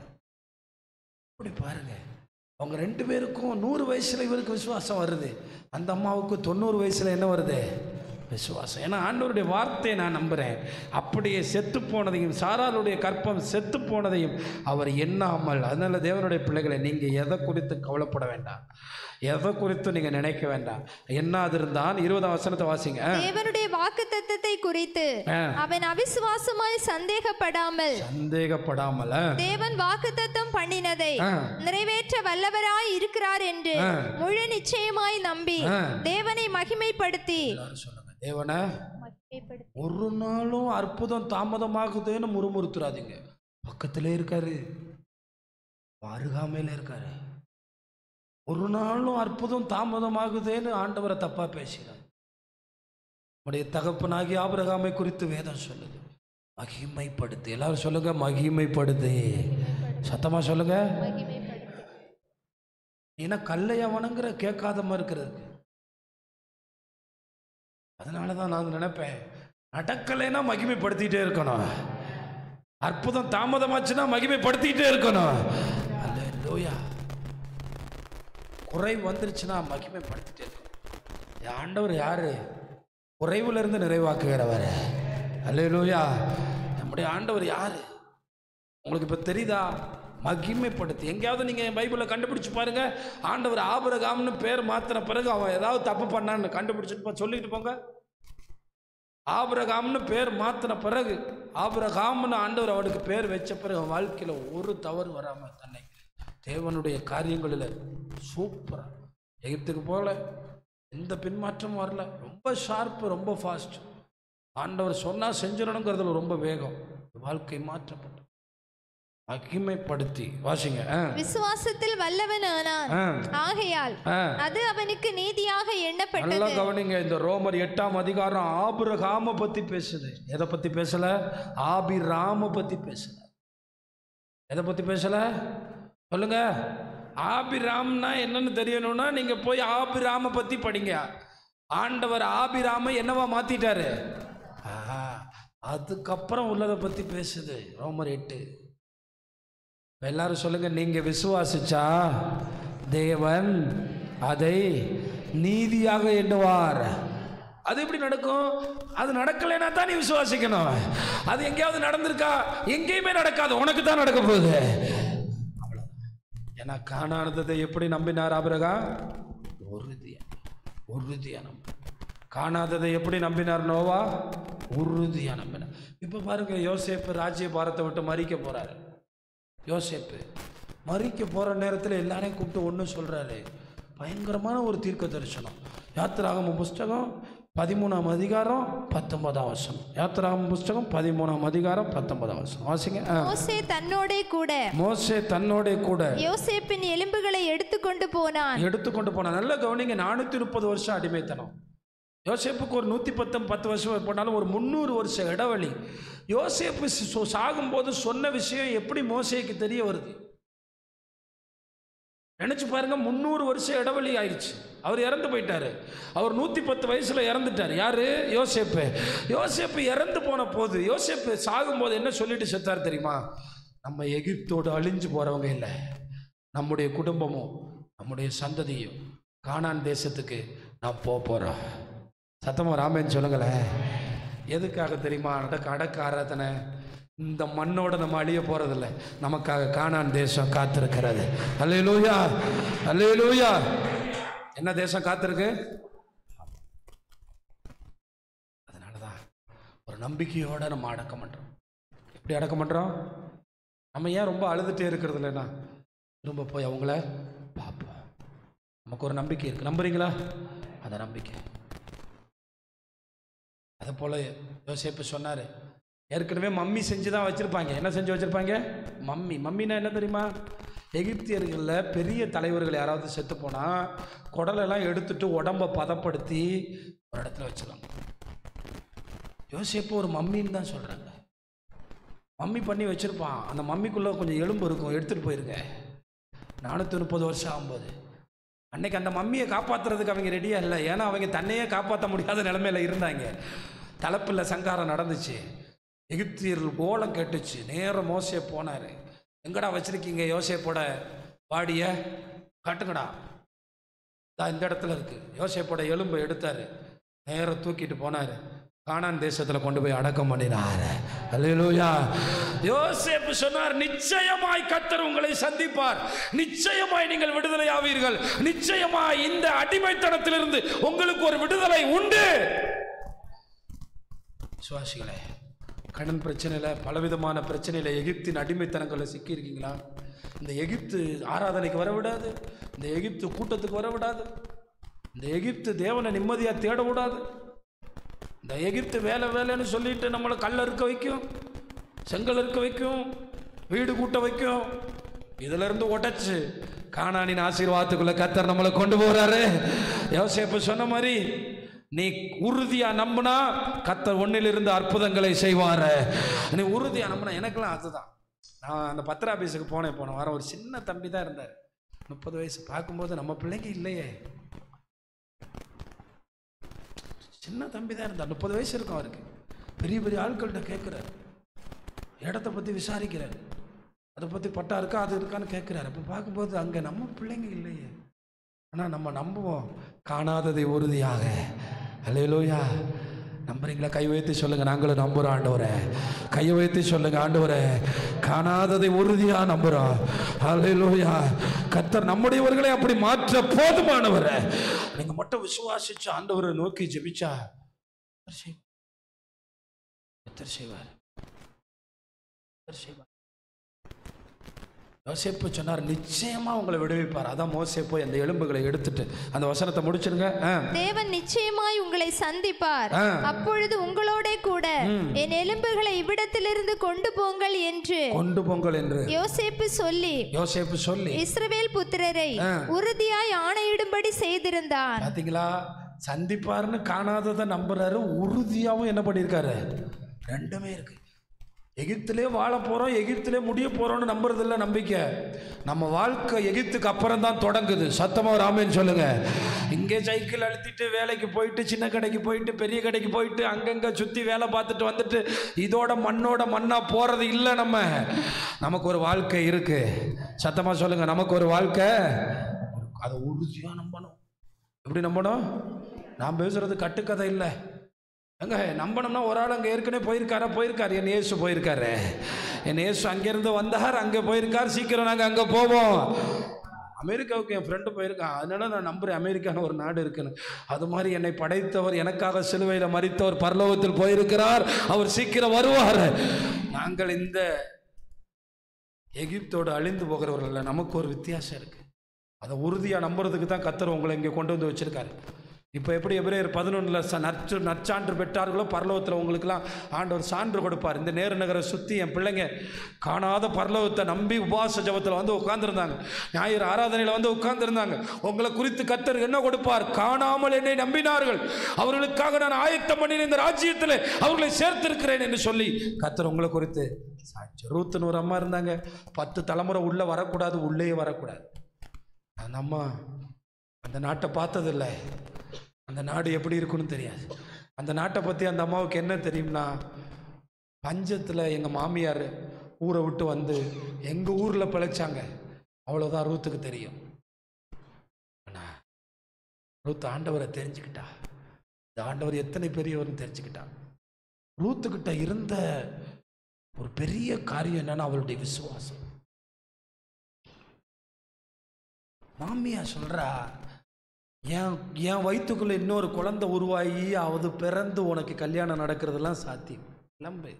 இப்படி பாருங்கள் அவங்க ரெண்டு பேருக்கும் நூறு வயசுல இவருக்கு விசுவாசம் வருது. அந்த அம்மாவுக்கு தொண்ணூறு வயசில் என்ன வருது? விசுவாசம் ஏன்னா ஆண்டவருடைய வார்த்தையை நான் நம்புகிறேன் அப்படியே செத்து போனதையும் சாராளுடைய கற்பம் செத்து போனதையும் அவர் எண்ணாமல் அதனால தேவனுடைய பிள்ளைகளை நீங்கள் எதை குறித்து கவலைப்பட வேண்டாம் எதை குறித்து நீங்கள் நினைக்க வேண்டாம் எண்ணாதிருந்தான் இருபதாம் வசனத்தை வாசிங்க தேவனுடைய வாக்கு தத்தத்தை குறித்து. அவன் அவிசுவாசமாய் சந்தேகப்படாமல் சந்தேகப்படாமல தேவன் வாக்குத்தத்தம் பண்ணினதை ஆ. நிறைவேற்ற வல்லவராய் இருக்கிறார் என்று. முழு நிச்சயமாய் நம்பி. தேவனை மகிமைப்படுத்தி தேவனை ஒரு நாளும் அற்புதம் தாமதமாகுதுன்னு முறுமுறுத்துறாதீங்க. பக்கத்திலே இருக்காரு. அருகாமையில் இருக்காரு. ஒரு நாளும் அற்புதம் தாமதமாகுதேன்னு ஆண்டவரை தப்பா பேசுகிறார். உடைய தகப்பனாகி ஆபிரகாமை குறித்து வேதம் சொல்லுது. மகிமைப்படுத்து. எல்லாரும் சொல்லுங்க மகிமைப்படுத்து. சத்தமா சொல்லுங்க. ஏன்னா கல்லையா வணங்குற கேட்காதமா இருக்கிறது. அதனால தான் நான் நினைப்பேன் நடக்கலைன்னா மகிமைப்படுத்திகிட்டே இருக்கணும். அற்புதம் தாமதமாச்சுன்னா மகிமைப்படுத்திக்கிட்டே இருக்கணும். அல்ல லோயா குறைவு வந்துருச்சுன்னா மகிமைப்படுத்திட்டே இருக்கணும். ஆண்டவர் யார்? குறைவுல இருந்து நிறைவாக்குகிறவர். லோயா நம்முடைய ஆண்டவர் யார்? உங்களுக்கு இப்போ தெரியுதா? மகிமைப்படுத்தி. எங்கேயாவது நீங்கள் என் பைபிளில் கண்டுபிடிச்சி பாருங்கள் ஆண்டவர் ஆபரகாம்னு பேர் மாத்தின பிறகு அவன் ஏதாவது தப்பு பண்ணான்னு கண்டுபிடிச்சிட்டு போ- சொல்லிட்டு போங்க. ஆபரகாம்னு பேர் மாத்தின பிறகு ஆபிரகாம்னு ஆண்டவர் அவனுக்கு பேர் வச்ச பிறகு அவன் வாழ்க்கையில் ஒரு தவறு வராமல் தன்னை தேவனுடைய காரியங்களில் சூப்பராக எகிப்துக்கு போகல. எந்த பின்மாற்றமும் வரல. ரொம்ப ஷார்ப்பு ரொம்ப ஃபாஸ்ட் ஆண்டவர் சொன்னால் செஞ்சிடணுங்கிறதுல ரொம்ப வேகம். வாழ்க்கை மாற்றப்பட்டு. மகிமைப்படுத்தி வாசிங்க. விசுவாசத்தில் வல்லவன் ஆ. ஆகையால் அது அவனுக்கு நீதியாக நல்லா எண்ணப்பட்டது கவனிங்க இந்த ரோமர் எட்டாம் அதிகாரம் ஆபிரகாம பத்தி பேசுது. எதை பத்தி பேசல? ஆபிராம பத்தி பேசல. எதை பத்தி பேசல? சொல்லுங்க. ஆபிராம்னா என்னன்னு தெரியணும்னா நீங்க போய் ஆபிராம பத்தி படிங்க. ஆண்டவர் ஆபிராம என்னவா மாத்திட்டாரு? அதுக்கப்புறம் உள்ளதை பத்தி பேசுது. ரோமர் எட்டு. எல்லாரும் சொல்லுங்க நீங்க விசுவாசிச்சா தேவன் அதை நீதியாக எண்ணுவார். அது எப்படி நடக்கும்? அது நடக்கலைன்னா தான் நீ விசுவாசிக்கணும். அது எங்கேயாவது நடந்திருக்கா? எங்கேயுமே நடக்காது. உனக்கு தான் நடக்க போகுது. ஏன்னா காணானதை எப்படி நம்பினார் ஆபிரகா உறுதியா உறுதியா நம்ப. காணாததை எப்படி நம்பினார் நோவா? உறுதியா நம்பினார். இப்போ பாருங்க யோசேப்பு ராஜ்ய பாரத்தை விட்டு மறிக்க போறாரு. யோசேப்பு மறிக்க போகிற நேரத்தில் எல்லாரையும் கூப்பிட்டு ஒன்று சொல்கிறாரு பயங்கரமான ஒரு தீர்க்க தரிசனம். யாத்திராகம புஸ்தகம் பதிமூணாம் அதிகாரம் பத்தொன்பதாம் வருஷம் யாத்திராகம புஸ்தகம் பதிமூணாம் அதிகாரம் பத்தொன்பதாம் வருஷம் வாசிங்க. மோசே தன்னோடே கூட. மோசே தன்னோட கூட. யோசேப்பின் எலும்புகளை எடுத்துக்கொண்டு போனான். எடுத்துக்கொண்டு போன நல்ல கவனிங்க நானூற்றி முப்பது வருஷம் அடிமைத்தனம். யோசேப்புக்கு ஒரு நூற்றி பத்தம் பத்து வருஷம் போனாலும் ஒரு முந்நூறு வருஷம் இடைவெளி. யோசேப்பு சாகும்போது சொன்ன விஷயம் எப்படி மோசேக்கு தெரிய வருது? நினைச்சு பாருங்க முந்நூறு வருஷம் இடைவெளி ஆயிடுச்சு. அவர் இறந்து போயிட்டாரு. அவர் நூற்றி பத்து வயசில் இறந்துட்டார். யாரு? யோசேப்பு. யோசேப்பு இறந்து போன போது யோசேப்பு சாகும்போது என்ன சொல்லிட்டு செத்தார் தெரியுமா? நம்ம எகிப்தோடு அழிஞ்சு போகிறவங்க இல்லை. நம்முடைய குடும்பமும் நம்முடைய சந்ததியும் காணான் தேசத்துக்கு நான் போக போகிறோம் சத்தமாக ராமேன்னு சொல்லுங்களேன். எதுக்காக தெரியுமா? அந்த அடக்க இந்த மண்ணோட நம்ம அழிய போகிறதில்ல நமக்காக காணான் தேசம் காத்திருக்கிறது. அல்லேலூயா! அல்லேலூயா! என்ன தேசம் காத்திருக்கு? அதனால தான் ஒரு நம்பிக்கையோட நம்ம அடக்கம் பண்ணுறோம் எப்படி அடக்கம் பண்ணுறோம் நம்ம ஏன் ரொம்ப அழுதுகிட்டே இருக்கிறது இல்லைன்னா திரும்ப போய் அவங்கள பார்ப்போம். நமக்கு ஒரு நம்பிக்கை இருக்குது நம்புறீங்களா? அந்த நம்பிக்கை. அதை போல் யோசேப்பு சொன்னார். ஏற்கனவே மம்மி செஞ்சு தான் வச்சுருப்பாங்க. என்ன செஞ்சு வச்சுருப்பாங்க? மம்மி. மம்மினா என்ன தெரியுமா? எகிப்தியர்களில் பெரிய தலைவர்கள் யாராவது செத்து போனால் குடலெல்லாம் எடுத்துட்டு உடம்பை பதப்படுத்தி ஒரு இடத்துல வச்சிருவாங்க. யோசேப்பு ஒரு மம்மின்னு தான் சொல்கிறாங்க மம்மி பண்ணி வச்சுருப்பான். அந்த மம்மிக்குள்ளே கொஞ்சம் எலும்பு இருக்கும். எடுத்துகிட்டு போயிருங்க. நானூற்றி முப்பது வருஷம் ஆகும்போது. அன்னைக்கு அந்த மம்மியை காப்பாற்றுறதுக்கு அவங்க ரெடியாக இல்லை. ஏன்னா அவங்க தன்னையே காப்பாற்ற முடியாத நிலமையில் இருந்தாங்க. தலைப்பில் சங்காரம் நடந்துச்சு. எகிப்தியர்கள் கோலம் கெட்டுச்சு. நேரம் மோசையை போனார். எங்கடா வச்சுருக்கீங்க யோசேப்போட வாடிய காட்டுங்கடா. தான் இந்த இடத்துல இருக்குது யோசேப்போட எலும்பை எடுத்தார். நேரம் தூக்கிட்டு போனார். காணான் தேசத்தில் கொண்டு போய் அடக்கம் பண்ணினார். அல்லேலூயா யோசேப்பு சொன்னார் நிச்சயமாய் கத்தர் உங்களை சந்திப்பார். நிச்சயமாய் நீங்கள் விடுதலை ஆவீர்கள் நிச்சயமாய் இந்த அடிமைத்தனத்திலிருந்து உங்களுக்கு ஒரு விடுதலை உண்டு. சுவாசிகளே கடன் பிரச்சனையில் பலவிதமான பிரச்சனையில் எகிப்தின் அடிமைத்தனங்களில் சிக்கியிருக்கீங்களா? இந்த எகிப்து ஆராதனைக்கு வரவிடாது. இந்த எகிப்து கூட்டத்துக்கு வர விடாது இந்த எகிப்து தேவனை நிம்மதியாக தேட விடாது இந்த எகிப்து வேலை வேலைன்னு சொல்லிட்டு நம்மளை கல்ல இருக்க வைக்கும் செங்கல் இருக்க வைக்கும் வீடு கூட்ட வைக்கும். இதிலிருந்து உடைச்சு காணானின் ஆசீர்வாதத்துக்குள்ள கத்தர் நம்மளை கொண்டு போகிறாரு யோசேப்பு சொன்ன மாதிரி நீ உறுதியா நம்பினா கத்தர் ஒன்னிலிருந்து அற்புதங்களை செய்வார. நீ உறுதியா நம்பினா எனக்கெல்லாம் அதுதான். நான் அந்த பத்திர ஆபீஸுக்கு போனேன் போன வாரம் ஒரு சின்ன தம்பி தான் இருந்தார். முப்பது வயசு பார்க்கும்போது நம்ம பிள்ளைங்க இல்லையே. சின்ன தம்பி தான் இருந்தார் முப்பது வயசு இருக்கும் அவருக்கு. பெரிய பெரிய ஆட்கள்கிட்ட கேட்குறாரு. இடத்த பற்றி விசாரிக்கிறார். அதை பற்றி பட்டா இருக்கா அது இருக்கான்னு கேட்குறாரு. அப்போ பார்க்கும்போது அங்கே நம்ம பிள்ளைங்க இல்லையே. ஆனால் நம்ம நம்புவோம் காணாததை உறுதியாக. அல்லேலூயா நம்புறீங்களா? கை வைத்து சொல்லுங்க. நாங்களும் நம்புறோம் ஆண்டவரே. கையை வைத்து சொல்லுங்க ஆண்டவரே. காணாததை உறுதியா நம்புறோம். அல்லேலூயா கத்தர் நம்முடையவர்களை அப்படி மாற்ற போதுமானவரை. நீங்க மட்டும் விசுவாசிச்சு ஆண்டவரை நோக்கி ஜெபிச்சா கர்த்தர் செய்வார். செய்வார். யோசேப்பு சொன்னார் நிச்சயமா உங்களை விடுவிப்பார். அதான் மோசே போய் அந்த எலும்புகளை எடுத்துட்டு அந்த வசனத்தை முடிச்சிருங்க. தேவன் நிச்சயமாய் உங்களை சந்திப்பார். அப்பொழுது உங்களோட கூட என் எலும்புகளை இவ்விடத்திலிருந்து கொண்டு போங்கள் என்று கொண்டு பொங்கல் என்று. யோசேப்பு சொல்லி யோசேப்பு சொல்லி இஸ்ரவேல் புத்திரரை. உறுதியாய் ஆணையிடும்படி செய்திருந்தான். பாத்தீங்களா? சந்திப்பாருன்னு காணாததை நம்புறாரு உறுதியாவும் என்ன பண்ணியிருக்காரு? ரெண்டுமே இருக்கு. எகிப்திலே வாழ போகிறோம் எகிப்திலே முடிய போகிறோம்னு நம்புறதில்ல நம்பிக்கை. நம்ம வாழ்க்கை எகிப்துக்கு அப்புறம் தான் தொடங்குது சத்தமாக ராமேன்னு சொல்லுங்கள் இங்கே சைக்கிள் அழுத்திட்டு வேலைக்கு போயிட்டு சின்ன கடைக்கு போயிட்டு பெரிய கடைக்கு போயிட்டு அங்கங்கே சுற்றி வேலை பார்த்துட்டு வந்துட்டு இதோட மண்ணோட மண்ணாக போகிறது இல்லை நம்ம. நமக்கு ஒரு வாழ்க்கை இருக்குது சத்தமாக சொல்லுங்கள் நமக்கு ஒரு வாழ்க்கை அதை உறுதியாக நம்பணும். எப்படி நம்பணும்? நான் பேசுகிறது கட்டுக்கதை இல்லை. அங்கே நம்பணும்னா ஒரு ஆள் அங்கே ஏற்கனவே போயிருக்காரா? போயிருக்காரு. என் இயேசு போயிருக்காரு. என் இயேசு அங்கேருந்து வந்தார். அங்கே போயிருக்கார். சீக்கிரம் நாங்கள் அங்கே போவோம். அமெரிக்காவுக்கு என் ஃப்ரெண்டு போயிருக்கான். அதனால நான் நம்புறேன். அமெரிக்கான்னு ஒரு நாடு இருக்குன்னு. அது மாதிரி என்னை படைத்தவர் எனக்காக சிலுவையில் மறித்தவர் பரலோகத்தில் போயிருக்கிறார். அவர் சீக்கிரம் வருவார். நாங்கள் இந்த எகிப்தோடு அழிந்து போகிறவர்கள் இல்லை நமக்கு ஒரு வித்தியாசம் இருக்குது அதை உறுதியாக நம்புறதுக்கு தான் கத்தர் உங்களை இங்கே கொண்டு வந்து வச்சிருக்காரு. இப்போ எப்படி எபிரேயர் பதினொன்றில் ச நற்று நற்சான்று பெற்றார்களோ பரலோகத்தில் உங்களுக்கெல்லாம் ஆண்டவர் சான்று கொடுப்பார். இந்த நேரு நகரை சுற்றி என் பிள்ளைங்க காணாத பரலோகத்தை நம்பி உபாச ஜபத்தில் வந்து உட்காந்துருந்தாங்க ஞாயிறு ஆராதனையில் வந்து உட்காந்துருந்தாங்க உங்களை குறித்து கத்தர் என்ன கொடுப்பார்? காணாமல் என்னை நம்பினார்கள். அவர்களுக்காக நான் ஆயத்தம் பண்ணின இந்த ராஜ்யத்தில் அவர்களை சேர்த்திருக்கிறேன் என்று சொல்லி கத்தர் உங்களை குறித்து சாட்சி. ஒரு அம்மா இருந்தாங்க. பத்து தலைமுறை உள்ளே வரக்கூடாது உள்ளே வரக்கூடாது. அந்த அம்மா அந்த நாட்டை பார்த்ததில்ல. அந்த நாடு எப்படி இருக்குன்னு தெரியாது. அந்த நாட்டை பற்றி அந்த அம்மாவுக்கு என்ன தெரியும்னா பஞ்சத்தில் எங்கள் மாமியார் ஊரை விட்டு வந்து எங்கள் ஊரில் பிழைச்சாங்க. அவ்வளோதான் ரூத்துக்கு தெரியும். ஆனால் ரூத் ஆண்டவரை தெரிஞ்சுக்கிட்டா. இந்த ஆண்டவர் எத்தனை பெரியவர்னு தெரிஞ்சுக்கிட்டா. ரூத்துக்கிட்ட இருந்த ஒரு பெரிய காரியம் என்னன்னா அவளுடைய விசுவாசம். மாமியா சொல்கிறா என் என் வயிற்றுக்குள்ள இன்னொரு குழந்தை உருவாகி அது பிறந்து உனக்கு கல்யாணம் நடக்கிறதெல்லாம் சாத்தியம். கிளம்பு.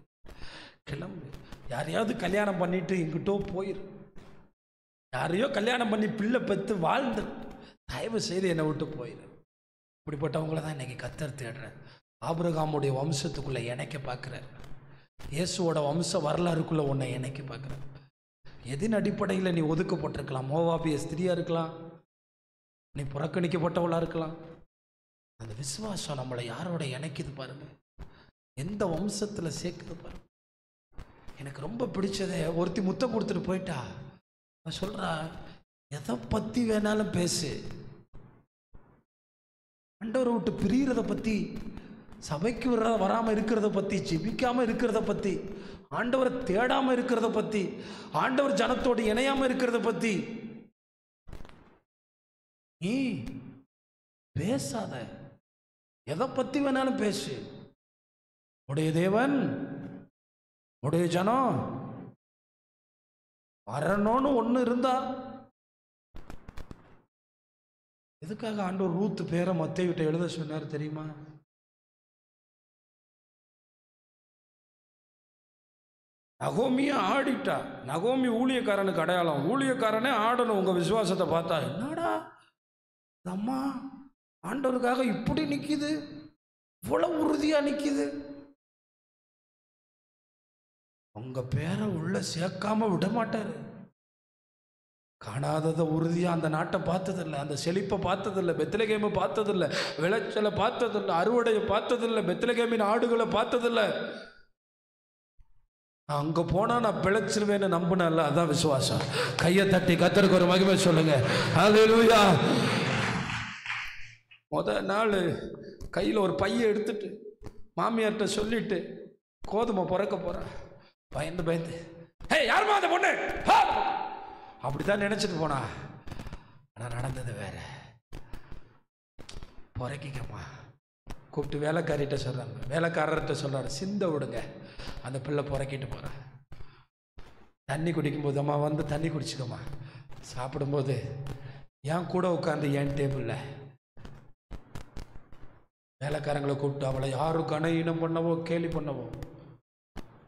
கிளம்பு. யாரையாவது கல்யாணம் பண்ணிட்டு எங்கிட்டோ போயிரு. யாரையோ கல்யாணம் பண்ணி பிள்ளை பெற்று வாழ்ந்து தயவு செய்து என்னை விட்டு போயிரு. இப்படிப்பட்டவங்கள தான் இன்னைக்கு கத்தர் தேடுறேன் ஆபிரகாமுடைய வம்சத்துக்குள்ள இணைக்க பார்க்குறார்? இயேசுவோட வம்ச வரலாறுக்குள்ள உன்னை இணைக்க பார்க்குறேன் எதின் அடிப்படையில் நீ ஒதுக்கப்பட்டிருக்கலாம்? மோவாபிய ஸ்திரியா இருக்கலாம்? நீ புறக்கணிக்கப்பட்டவளா இருக்கலாம். அந்த விசுவாசம் நம்மளை யாரோட இணைக்குது பாருங்க. எந்த வம்சத்தில் சேர்க்குது பாருங்க. எனக்கு ரொம்ப பிடிச்சதே ஒருத்தி முத்தம் கொடுத்துட்டு போயிட்டா. நான் சொல்கிறா எதை பற்றி வேணாலும் பேசு. ஆண்டவரை விட்டு பிரியறத பற்றி சபைக்கு வர வராமல் இருக்கிறத பற்றி ஜெபிக்காமல் இருக்கிறத பற்றி ஆண்டவரை தேடாமல் இருக்கிறத பற்றி ஆண்டவர் ஜனத்தோடு இணையாமல் இருக்கிறத பற்றி நீ பேசாத. எதை பற்றி வேணாலும் பேசு. உடைய தேவன் உடைய ஜனம் வரணும்னு ஒன்று இருந்தா. எதுக்காக ஆண்டவர் ரூத்து பேரை மத்தை விட்ட எழுத சொன்னார் தெரியுமா? நகோமியை ஆடிட்டா. நகோமி ஊழியக்காரனுக்கு அடையாளம். ஊழியக்காரனே ஆடணும் உங்கள் விசுவாசத்தை பார்த்தா. என்னடா? இந்த அம்மா ஆண்டவருக்காக இப்படி நிற்கிது இவ்வளோ உறுதியாக நிற்கிது உங்கள் பேரை உள்ள சேர்க்காம விட மாட்டார். காணாததை உறுதியாக அந்த நாட்டை பார்த்ததில்ல அந்த செழிப்பை பார்த்ததில்ல பெத்திலகேமை பார்த்ததில்ல விளைச்சலை பார்த்ததில்ல அறுவடையை பார்த்ததில்ல பெத்திலகேமின் ஆடுகளை பார்த்ததில்ல. நான் போனால் போனா நான் பிழைச்சிருவேன்னு நம்பினேன்ல அதான் விசுவாசம். கையை தட்டி கத்தருக்கு ஒரு மகிமை சொல்லுங்கள் அது முத நாள் கையில் ஒரு பையை எடுத்துட்டு மாமியார்கிட்ட சொல்லிட்டு கோதுமை பிறக்க போகிறான் பயந்து பயந்து ஹே யாருமா அந்த பொண்ணு? அப்படி அப்படித்தான் நினச்சிட்டு போனா. ஆனால் நடந்தது வேற. பிறக்கிக்கம்மா கூப்பிட்டு வேலைக்காரிகிட்ட சொல்கிறாங்க வேலைக்காரர்கிட்ட சொல்கிறாரு சிந்த விடுங்க. அந்த பிள்ளை புறக்கிட்டு போகிறேன் தண்ணி குடிக்கும்போது அம்மா வந்து தண்ணி குடிச்சுக்கம்மா. சாப்பிடும்போது என் கூட உட்காந்து என் டேபிளில் வேலைக்காரங்களை கூப்பிட்டு அவளை யாரும் கன இனம் பண்ணவோ கேலி பண்ணவோ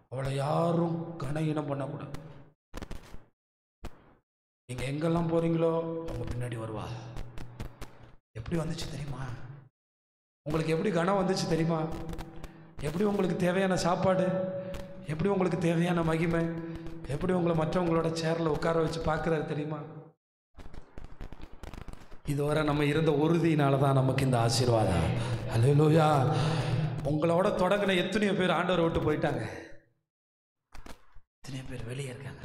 அவளை யாரும் கன இனம் பண்ணக்கூடாது. நீங்கள் எங்கெல்லாம் போகிறீங்களோ அவங்க பின்னாடி வருவா. எப்படி வந்துச்சு தெரியுமா? உங்களுக்கு எப்படி கனம் வந்துச்சு தெரியுமா? எப்படி உங்களுக்கு தேவையான சாப்பாடு? எப்படி உங்களுக்கு தேவையான மகிமை? எப்படி உங்களை மற்றவங்களோட சேரில் உட்கார வச்சு பார்க்குறாரு தெரியுமா? இதுவரை நம்ம இருந்த உறுதியினால தான் நமக்கு இந்த ஆசீர்வாதம். அல்லேலூயா உங்களோட தொடங்கின எத்தனையோ பேர் ஆண்டவரை விட்டு போயிட்டாங்க. எத்தனையோ பேர் வெளியே இருக்காங்க.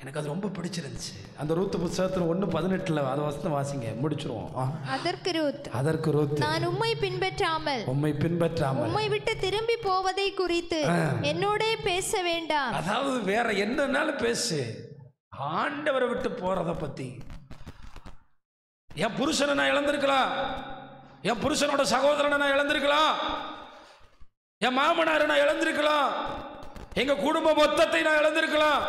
எனக்கு அது ரொம்ப பிடிச்சிருந்துச்சு. அந்த ரூத்து புத்தகத்தில் ஒன்று பதினெட்டில் அதை வசனம் வாசிங்க முடிச்சிருவோம். அதற்கு ரூத். அதற்கு ரூத்து. நான் உம்மை பின்பற்றாமல் உம்மை பின்பற்றாமல். உம்மை விட்டு திரும்பி போவதை குறித்து என்னோடே பேச வேண்டாம். அதாவது வேற என்னன்னாலும் பேசு. ஆண்டவரை விட்டு போறத பத்தி. என் புருஷனை நான் இழந்திருக்கலாம். என் புருஷனோட சகோதரனை நான் இழந்திருக்கலாம். என் மாமனாரை நான் இழந்திருக்கலாம். எங்கள் குடும்ப மொத்தத்தை நான் இழந்திருக்கலாம்.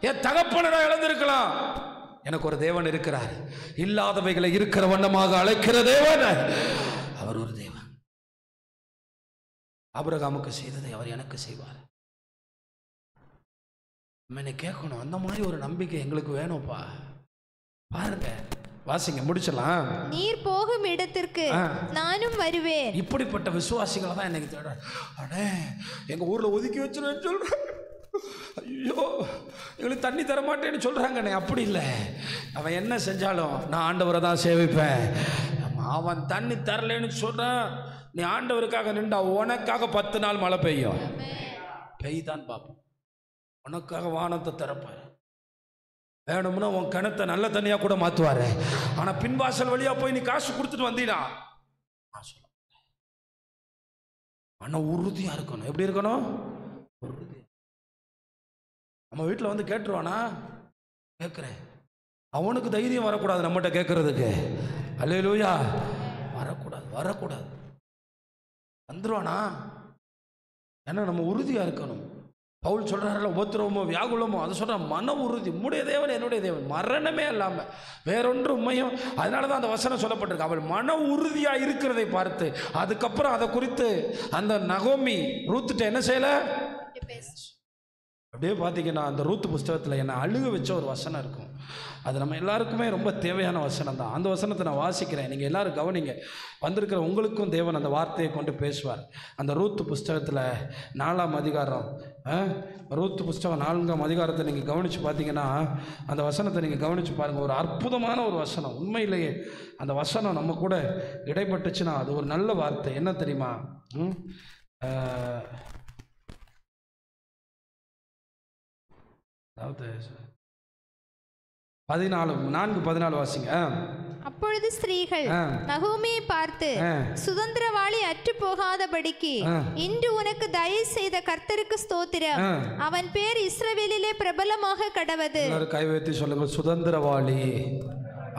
என் தகப்பனை நான் இழந்திருக்கலாம். எனக்கு ஒரு தேவன் இருக்கிறார். இல்லாதவைகளை இருக்கிற வண்ணமாக அழைக்கிற தேவன். அவர் ஒரு தேவன். ஆபிரகாமுக்கு செய்ததை அவர் எனக்கு செய்வார். நம்ம என்னை கேட்கணும். அந்த மாதிரி ஒரு நம்பிக்கை எங்களுக்கு வேணும்ப்பா. பாருங்க. வாசிங்க முடிச்சிடலாம். நீர் போகும் இடத்திற்கு. நானும் வருவேன். இப்படிப்பட்ட விசுவாசிகளை தான் எனக்கு தேடுறேன் அடே எங்கள் ஊரில் ஒதுக்கி வச்சிருவேன்னு சொல்கிறேன் ஐயோ எங்களுக்கு தண்ணி தர மாட்டேன்னு சொல்கிறாங்கண்ணே அப்படி இல்லை. அவன் என்ன செஞ்சாலும் நான் ஆண்டவரை தான் சேவிப்பேன். அவன் தண்ணி தரலைன்னு சொல்கிறான் நீ ஆண்டவருக்காக நின்றா உனக்காக பத்து நாள் மழை பெய்யும். பெய்தான் பார்ப்போம் உனக்காக வானத்தை திறப்பார் வேணும்னா உன் கிணத்தை நல்ல தண்ணியாக கூட மாற்றுவார் ஆனால் பின்வாசல் வழியாக போய் நீ காசு கொடுத்துட்டு வந்தீனா? நான் சொல்ல மாட்டேன். ஆனா உறுதியா இருக்கணும். எப்படி இருக்கணும்? உறுதி. நம்ம வீட்டில் வந்து கேட்டுருவானா? கேட்குறேன் அவனுக்கு தைரியம் வரக்கூடாது நம்மகிட்ட கேட்கறதுக்கு அல்லையிலூயா வரக்கூடாது வரக்கூடாது. வந்துடுவானா ஏன்னா நம்ம உறுதியாக இருக்கணும். பவுல் சொல்கிறாரில்ல உபத்திரவமோ வியாகுலமோ அதை சொல்கிற மன உறுதி. உம்முடைய தேவன் என்னுடைய தேவன். மரணமே இல்லாமல் வேறொன்று உண்மையும் அதனால தான் அந்த வசனம் சொல்லப்பட்டிருக்கு. அவள் மன உறுதியாக இருக்கிறதை பார்த்து அதுக்கப்புறம் அதை குறித்து அந்த நகோமி ரூத்துட்ட என்ன செய்யலை? அப்படியே பார்த்தீங்கன்னா அந்த ரூத்து புஸ்தகத்தில் என்னை அழுக வச்ச ஒரு வசனம் இருக்கும். அது நம்ம எல்லாருக்குமே ரொம்ப தேவையான வசனம் தான். அந்த வசனத்தை நான் வாசிக்கிறேன். நீங்கள் எல்லோரும் கவனிங்க. வந்திருக்கிற உங்களுக்கும் தேவன் அந்த வார்த்தையை கொண்டு பேசுவார். அந்த ரூத்து புஸ்தகத்தில் நாலாம் அதிகாரம் ஆ, ரூத்து புஸ்தகம் நான்காம் அதிகாரத்தை நீங்கள் கவனித்து பார்த்தீங்கன்னா அந்த வசனத்தை நீங்கள் கவனித்து பாருங்கள் ஒரு அற்புதமான ஒரு வசனம். உண்மையிலேயே அந்த வசனம் நம்ம கூட இடைப்பட்டுச்சுன்னா அது ஒரு நல்ல வார்த்தை. என்ன தெரியுமா? அதாவது பதினாலு நான்கு பதினாலு வாசிங்க அப்பொழுது ஸ்திரீகள். நகோமியை பார்த்து. சுதந்திரவாளி அற்று போகாதபடிக்கு. இன்று உனக்கு தயவு செய்த கர்த்தருக்கு ஸ்தோத்திரம். அவன் பேர் இஸ்ரவேலிலே பிரபலமாக கடவது கை வைத்து சொல்லுங்க சுதந்திரவாளி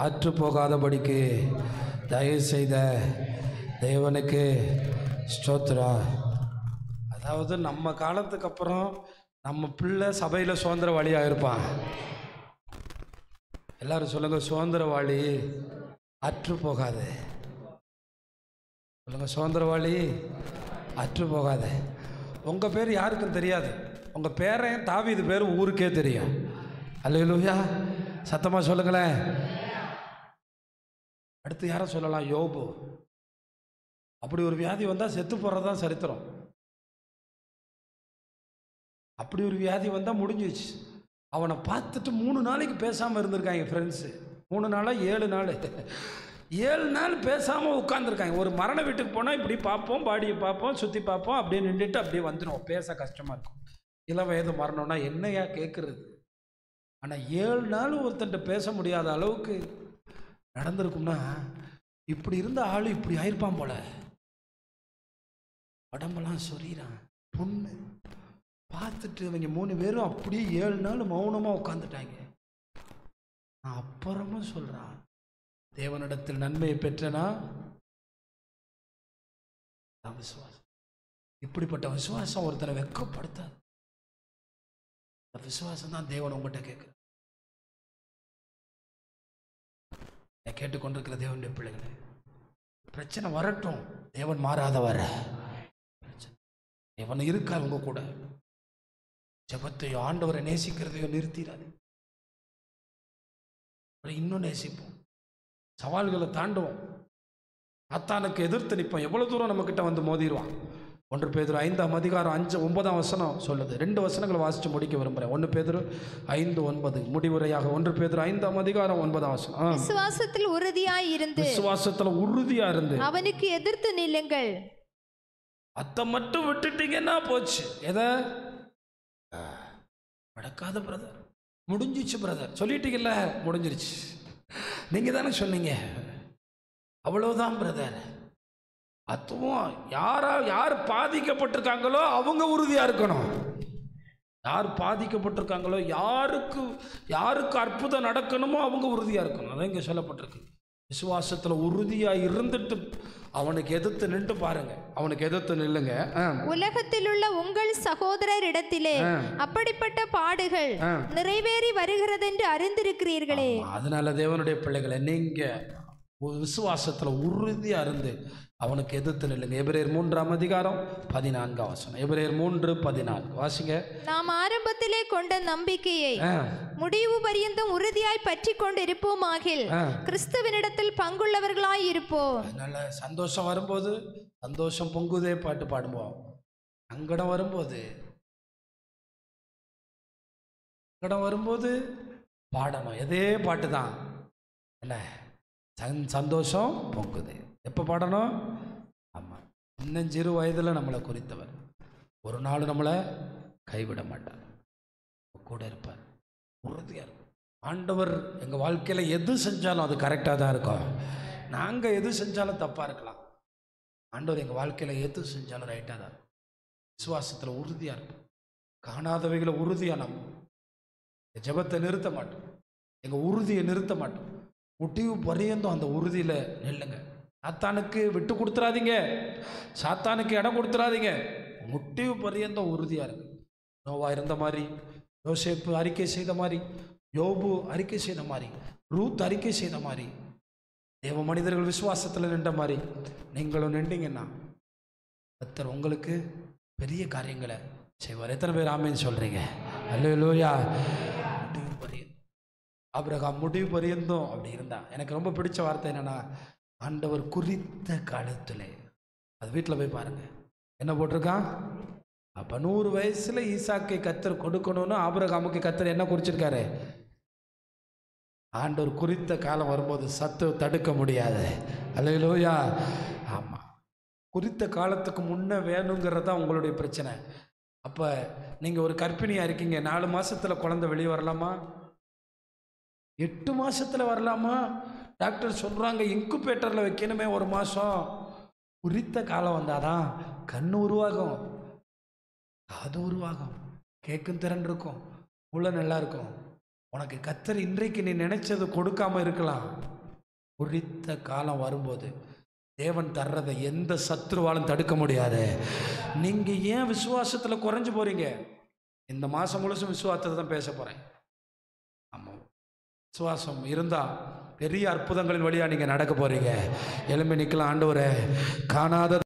அற்று போகாதபடிக்கு தயவு செய்த தேவனுக்கு ஸ்தோத்ரா அதாவது நம்ம காலத்துக்கு அப்புறம் நம்ம பிள்ளை சபையில் சுதந்திரவாளியாக இருப்பான் எல்லாரும் சொல்லுங்க சுதந்திரவாளி அற்று போகாது. சொல்லுங்க சுதந்திரவாளி அற்று போகாது. உங்கள் பேர் யாருக்கும் தெரியாது. உங்கள் பேரன் இது பேர் ஊருக்கே தெரியும். அல்லையா சத்தமாக சொல்லுங்களேன். அடுத்து யாரை சொல்லலாம்? யோபு. அப்படி ஒரு வியாதி வந்தால் செத்து போகிறது தான் சரித்திரம். அப்படி ஒரு வியாதி வந்தால் முடிஞ்சிச்சு அவனை பார்த்துட்டு மூணு நாளைக்கு பேசாமல் இருந்திருக்காங்க ஃப்ரெண்ட்ஸு மூணு நாளாக ஏழு நாள். ஏழு நாள் பேசாமல் உட்காந்துருக்காங்க ஒரு மரண வீட்டுக்கு போனால் இப்படி பார்ப்போம் பாடியை பார்ப்போம் சுற்றி பார்ப்போம் அப்படியே நின்றுட்டு அப்படியே வந்துடும் பேச கஷ்டமாக இருக்கும். இளம் வயது மரணம்னா என்னையா கேட்குறது ஆனால் ஏழு நாள் ஒருத்தன்ட்ட பேச முடியாத அளவுக்கு நடந்திருக்கும்னா இப்படி இருந்த ஆள் இப்படி ஆயிருப்பான் போல. உடம்பெல்லாம் சொரியிறான். பொண்ணு. பார்த்துட்டு இவங்க மூணு பேரும் அப்படியே ஏழு நாள் மௌனமாக உட்காந்துட்டாங்க நான் அப்புறமா சொல்கிறான் தேவனிடத்தில் நன்மையை பெற்றனா? விசுவாசம். இப்படிப்பட்ட விசுவாசம் ஒருத்தனை வெக்கப்படுத்தாது. அந்த விசுவாசம் தான் தேவன் உங்கள்கிட்ட கேட்குற நான் கேட்டுக்கொண்டிருக்கிற தேவனுடைய பிள்ளைகளே பிரச்சனை வரட்டும். தேவன் மாறாதவர். பிரச்சனை. தேவன் இருக்கார் உங்க கூட. ஜெபத்தையோ ஆண்டவரை நேசிக்கிறதையோ நிறுத்திடாது. இன்னும் நேசிப்போம். சவால்களை தாண்டுவோம். அத்தானுக்கு எதிர்த்து நிற்போம். எவ்வளவு தூரம் நம்ம கிட்ட வந்து மோதிடுவான்? ஒன்று பேதுரு ஐந்தாம் அதிகாரம் அஞ்சு ஒன்பதாம் வசனம் சொல்லுது. ரெண்டு வசனங்களை வாசித்து முடிக்க விரும்புகிறேன் ஒன்று பேதுரு ஐந்து ஒன்பது. முடிவுரையாக ஒன்று பேதுரு ஐந்தாம் அதிகாரம் ஒன்பதாம் வசனம். விசுவாசத்தில் உறுதியாய் இருந்து. விசுவாசத்துல உறுதியா இருந்து. அவனுக்கு எதிர்த்து நில்லுங்கள். அத்தை மட்டும் விட்டுட்டீங்கன்னா போச்சு. எதை? நடக்காத பிரதர் முடிஞ்சிச்சு பிரதர் சொல்லிட்டீங்கல்ல முடிஞ்சிருச்சு. நீங்கள் தானே சொன்னீங்க. அவ்வளோதான் பிரதர் அதுவும் யாரா யார் பாதிக்கப்பட்டிருக்காங்களோ அவங்க உறுதியாக இருக்கணும். யார் பாதிக்கப்பட்டிருக்காங்களோ யாருக்கு யாருக்கு அற்புதம் நடக்கணுமோ அவங்க உறுதியாக இருக்கணும். அதான் இங்கே சொல்லப்பட்டிருக்கு. விசுவாசத்துல உறுதியா இருந்துட்டு அவனுக்கு எதிர்த்து நின்று பாருங்க அவனுக்கு எதிர்த்து நில்லுங்க. உலகத்தில் உள்ள உங்கள் சகோதரரிடத்திலே ஆ. அப்படிப்பட்ட பாடுகள். நிறைவேறி வருகிறதென்று அறிந்திருக்கிறீர்களே ஆமா, அதனால தேவனுடைய பிள்ளைகளை நீங்க விசுவாசத்துல உறுதியா இருந்து அவனுக்கு எதிர்த்து நில்லுங்க எபிரேயர் மூன்றாம் அதிகாரம் பதினான்காம் வசனம். எபிரேயர் மூன்று பதினான்கு. வாசிங்க. நாம் ஆரம்பத்திலே கொண்ட நம்பிக்கையை முடிவு பரியந்தம் உறுதியாய் பற்றி கொண்டு இருப்போமாகில். கிறிஸ்துவனிடத்தில் பங்குள்ளவர்களாய் இருப்போம். அதனால சந்தோஷம் வரும்போது சந்தோஷம் பொங்குதே பாட்டு பாடுவோம். சங்கடம் வரும்போது சங்கடம் வரும்போது பாடணும். எதே பாட்டு தான் என்ன? சந் சந்தோஷம் பொங்குது. எப்போ பாடணும்? ஆமாம் இன்னும் சிறு வயதில் நம்மளை குறித்தவர். ஒரு நாள் நம்மளை கைவிட மாட்டார். கூட இருப்பார். உறுதியாக இருக்கும் ஆண்டவர் எங்கள் வாழ்க்கையில் எது செஞ்சாலும் அது கரெக்டாக தான் இருக்கும். நாங்கள் எது செஞ்சாலும் தப்பாக இருக்கலாம். ஆண்டவர் எங்கள் வாழ்க்கையில் எது செஞ்சாலும் ரைட்டாக தான் இருக்கும். விசுவாசத்தில் உறுதியாக இருக்கும் காணாதவைகளை உறுதியாக நம்ம ஜெபத்தை நிறுத்த மாட்டோம். எங்கள் உறுதியை நிறுத்த மாட்டோம். முடிவு பரியந்தம் அந்த உறுதியில் நில்லுங்க. சாத்தானுக்கு விட்டு கொடுத்துறாதீங்க. சாத்தானுக்கு இடம் கொடுத்துறாதீங்க. முட்டிவு பரியந்தம் உறுதியாக இருக்கு. நோவா இருந்த மாதிரி யோசேப்பு அறிக்கை செய்த மாதிரி யோபு அறிக்கை செய்த மாதிரி ரூத் அறிக்கை செய்த மாதிரி தேவ மனிதர்கள் விசுவாசத்தில் நின்ற மாதிரி நீங்களும் நின்றீங்கன்னா கர்த்தர் உங்களுக்கு பெரிய காரியங்களை செய்வார். எத்தனை பேர் ஆமேன்னு சொல்கிறீங்க அல்லையா முடிவு பரியந்தம். ஆபிரகாம் முடிவு பரியந்தம் அப்படி இருந்தா. எனக்கு ரொம்ப பிடிச்ச வார்த்தை என்னென்னா ஆண்டவர் குறித்த காலத்தில். அது வீட்டில் போய் பாருங்க. என்ன போட்டிருக்கான்? அப்போ நூறு வயசில் ஈசாக்கை கத்தர் கொடுக்கணும்னு ஆபரகாமுக்கு கத்தர் என்ன குறிச்சிருக்காரு? ஆண்டவர் குறித்த காலம் வரும்போது சத்து தடுக்க முடியாது. அல்லையிலோயா ஆமாம் குறித்த காலத்துக்கு முன்ன வேணுங்கிறது தான் உங்களுடைய பிரச்சனை. அப்போ நீங்கள் ஒரு கர்ப்பிணியாக இருக்கீங்க. நாலு மாதத்தில் குழந்தை வெளியே வரலாமா? எட்டு மாதத்தில் வரலாமா? டாக்டர் சொல்கிறாங்க இன்குபேட்டரில் வைக்கணுமே ஒரு மாதம் குறித்த காலம் வந்தாதான் கண் உருவாகும். அது உருவாகும். கேட்கும் திறன் இருக்கும். உள்ள நல்லா இருக்கும். உனக்கு கத்தர் இன்றைக்கு நீ நினைச்சது கொடுக்காம இருக்கலாம். குறித்த காலம் வரும்போது தேவன் தர்றதை எந்த சத்ருவாலும் தடுக்க முடியாது. நீங்க ஏன் விசுவாசத்துல குறைஞ்சு போறீங்க? இந்த மாசம் முழுசும் விசுவாசத்தை தான் பேச போறேன். ஆமாம். விசுவாசம் இருந்தால் பெரிய அற்புதங்களின் வழியா நீங்க நடக்க போறீங்க. எலும்பி நிற்கலாம் ஆண்டவரே. காணாத